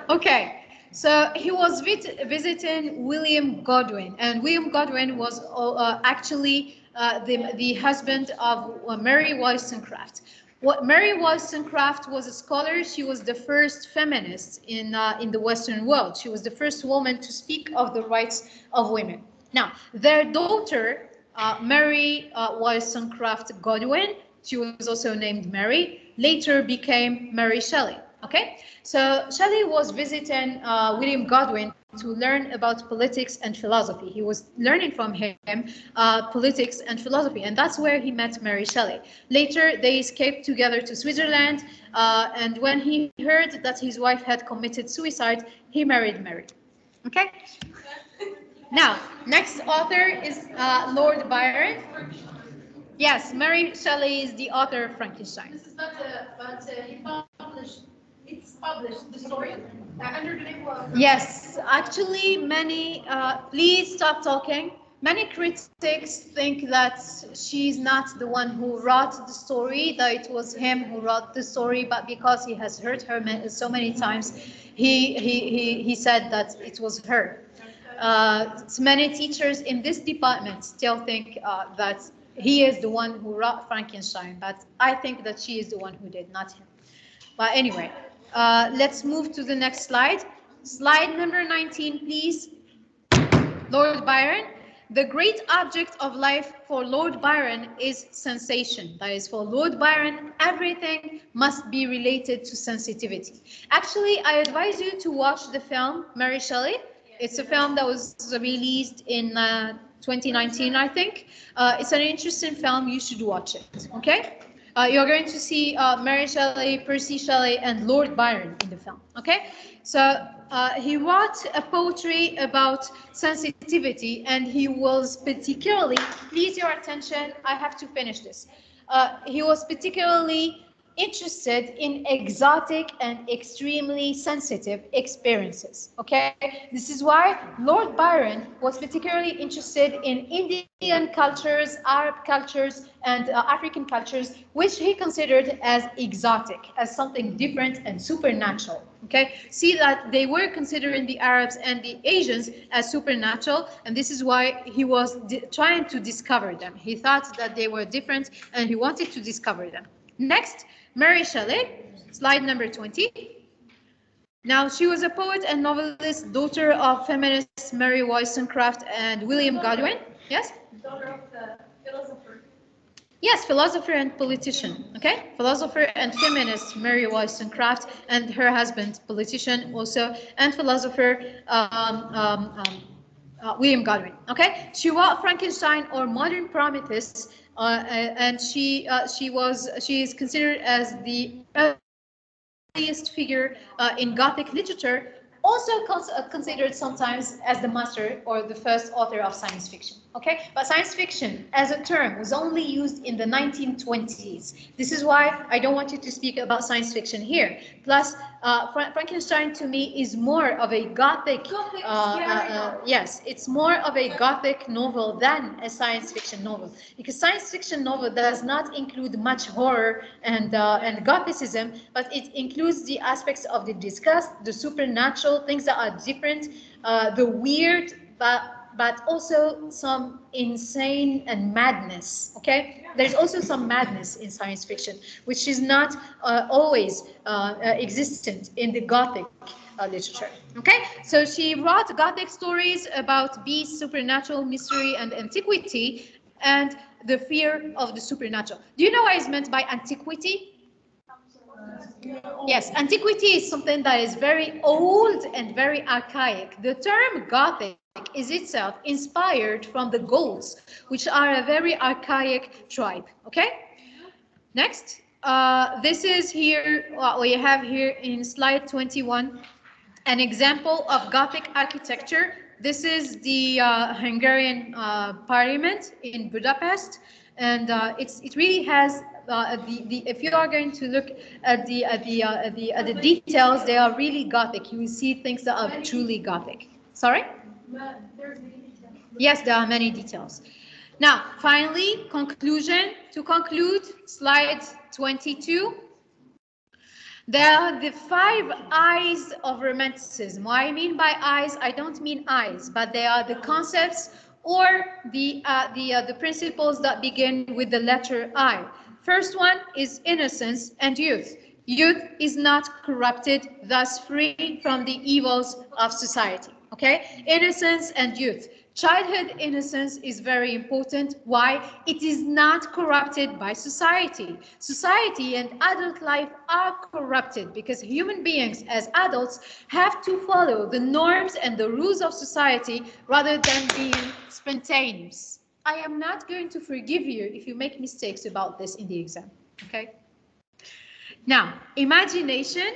Speaker 1: Okay. So he was visiting William Godwin, and William Godwin was uh, actually uh, the, the husband of uh, Mary Wollstonecraft. What Mary Wollstonecraft was a scholar. She was the first feminist in uh, in the Western world. She was the first woman to speak of the rights of women. Now, their daughter, uh, Mary uh, Wollstonecraft Godwin, she was also named Mary, later became Mary Shelley. Okay, so Shelley was visiting uh, William Godwin to learn about politics and philosophy. He was learning from him uh, politics and philosophy, and that's where he met Mary Shelley. Later, they escaped together to Switzerland, uh, and when he heard that his wife had committed suicide, he married Mary. Okay? Now, next author is uh, Lord Byron. Yes, Mary Shelley is the author of Frankenstein.
Speaker 2: This is but, uh, but he published it's published, the story, under the name of...
Speaker 1: Yes, actually, many, uh, please stop talking. Many critics think that she's not the one who wrote the story, that it was him who wrote the story, but because he has heard her so many times, he, he, he, he said that it was her. Uh, many teachers in this department still think uh, that he is the one who wrote Frankenstein, but I think that she is the one who did, not him. But anyway, uh, let's move to the next slide. Slide number 19, please. Lord Byron. The great object of life for Lord Byron is sensation. That is, for Lord Byron, everything must be related to sensitivity. Actually, I advise you to watch the film Mary Shelley. It's a film that was released in uh, 2019, I think. Uh, it's an interesting film. You should watch it. Okay. Uh, you're going to see uh, Mary Shelley, Percy Shelley, and Lord Byron in the film. Okay, so uh, he wrote a poetry about sensitivity, and he was particularly, please your attention, I have to finish this. Uh, he was particularly interested in exotic and extremely sensitive experiences. Okay, this is why Lord Byron was particularly interested in Indian cultures, Arab cultures, and uh, African cultures, which he considered as exotic, as something different and supernatural. Okay, see that they were considering the Arabs and the Asians as supernatural, and this is why he was trying to discover them. He thought that they were different, and he wanted to discover them. Next, Mary Shelley, slide number 20. Now, she was a poet and novelist, daughter of feminists Mary Wollstonecraft and William Godwin. Yes?
Speaker 3: Daughter of the philosopher.
Speaker 1: Yes, philosopher and politician. Okay, philosopher and feminist Mary Wollstonecraft and her husband, politician also, and philosopher um, um, um, uh, William Godwin. Okay, she wrote Frankenstein or Modern Prometheus and she uh, she was she is considered as the earliest figure uh, in Gothic literature, also cons considered sometimes as the master or the first author of science fiction. Okay, but science fiction as a term was only used in the 1920s. This is why I don't want you to speak about science fiction here. Plus, uh, Fra Frankenstein to me is more of a gothic,
Speaker 3: Gothic,
Speaker 1: uh, uh, uh, yes, it's more of a gothic novel than a science fiction novel because science fiction novel does not include much horror and uh, and gothicism, but it includes the aspects of the disgust, the supernatural things that are different, uh, the weird, but but also some insane and madness. Okay, there's also some madness in science fiction, which is not uh, always uh, uh, existent in the Gothic uh, literature. Okay, so she wrote Gothic stories about beasts, supernatural mystery, and antiquity, and the fear of the supernatural. Do you know what is meant by antiquity? Yes, antiquity is something that is very old and very archaic. The term Gothic is itself inspired from the Gauls, which are a very archaic tribe. Okay, next. Uh, this is here what we have here in slide 21, an example of Gothic architecture. This is the uh, Hungarian uh, parliament in Budapest, and uh, it's it really has uh, the, the if you are going to look at the at the uh, at the at the details, they are really Gothic. You will see things that are truly Gothic. Sorry. Yes, there are many details. Now, finally, conclusion. To conclude, slide 22. There are the five eyes of Romanticism. What I mean by eyes, I don't mean eyes, but they are the concepts or the uh, the uh, the principles that begin with the letter I. First one is innocence and youth. Youth is not corrupted, thus free from the evils of society. Okay, innocence and youth. Childhood innocence is very important. Why? It is not corrupted by society. Society and adult life are corrupted because human beings as adults have to follow the norms and the rules of society rather than being spontaneous. I am not going to forgive you if you make mistakes about this in the exam. Okay. Now, imagination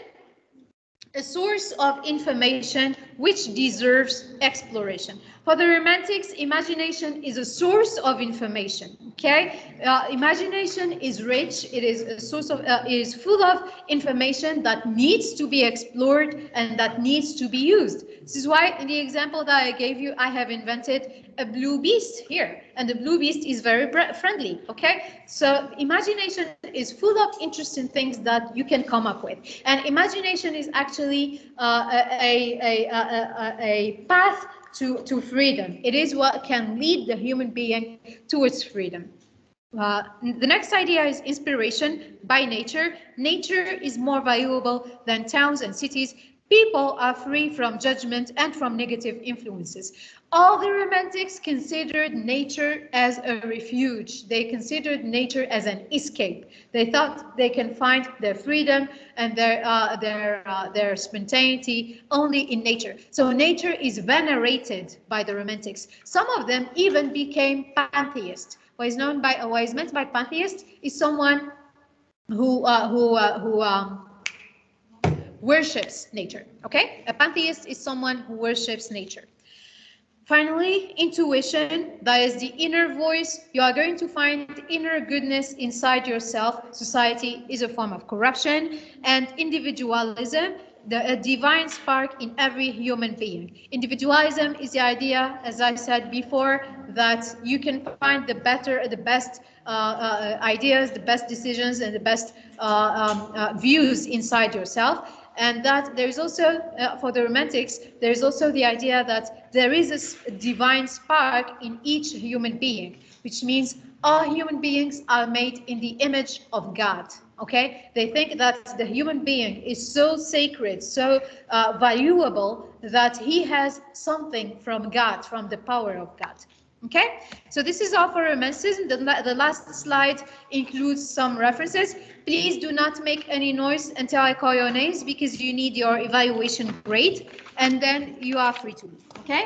Speaker 1: a source of information which deserves exploration. For the Romantics, imagination is a source of information. Okay, uh, imagination is rich. It is a source of, uh, is full of information that needs to be explored and that needs to be used. This is why in the example that I gave you, I have invented a blue beast here, and the blue beast is very friendly. Okay, so imagination is full of interesting things that you can come up with, and imagination is actually uh, a, a, a, a, a path to, to freedom. It is what can lead the human being towards freedom. Uh, the next idea is inspiration by nature. Nature is more valuable than towns and cities. People are free from judgment and from negative influences. All the Romantics considered nature as a refuge. They considered nature as an escape. They thought they can find their freedom and their uh, their uh, their spontaneity only in nature. So nature is venerated by the Romantics. Some of them even became pantheists. What is known by what is meant by pantheist is someone who uh, who uh, who um, worships nature. Okay, a pantheist is someone who worships nature. Finally, intuition, that is the inner voice. You are going to find inner goodness inside yourself. Society is a form of corruption. And individualism, the a divine spark in every human being. Individualism is the idea, as I said before, that you can find the better, the best uh, uh, ideas, the best decisions, and the best uh, um, uh, views inside yourself and that there is also uh, for the romantics there is also the idea that there is a divine spark in each human being which means all human beings are made in the image of god okay? They think that the human being is so sacred so uh, valuable that he has something from god from the power of god Okay, so this is all for romanticism. The, the last slide includes some references. Please do not make any noise until I call your names because you need your evaluation grade and then you are free to leave. Okay.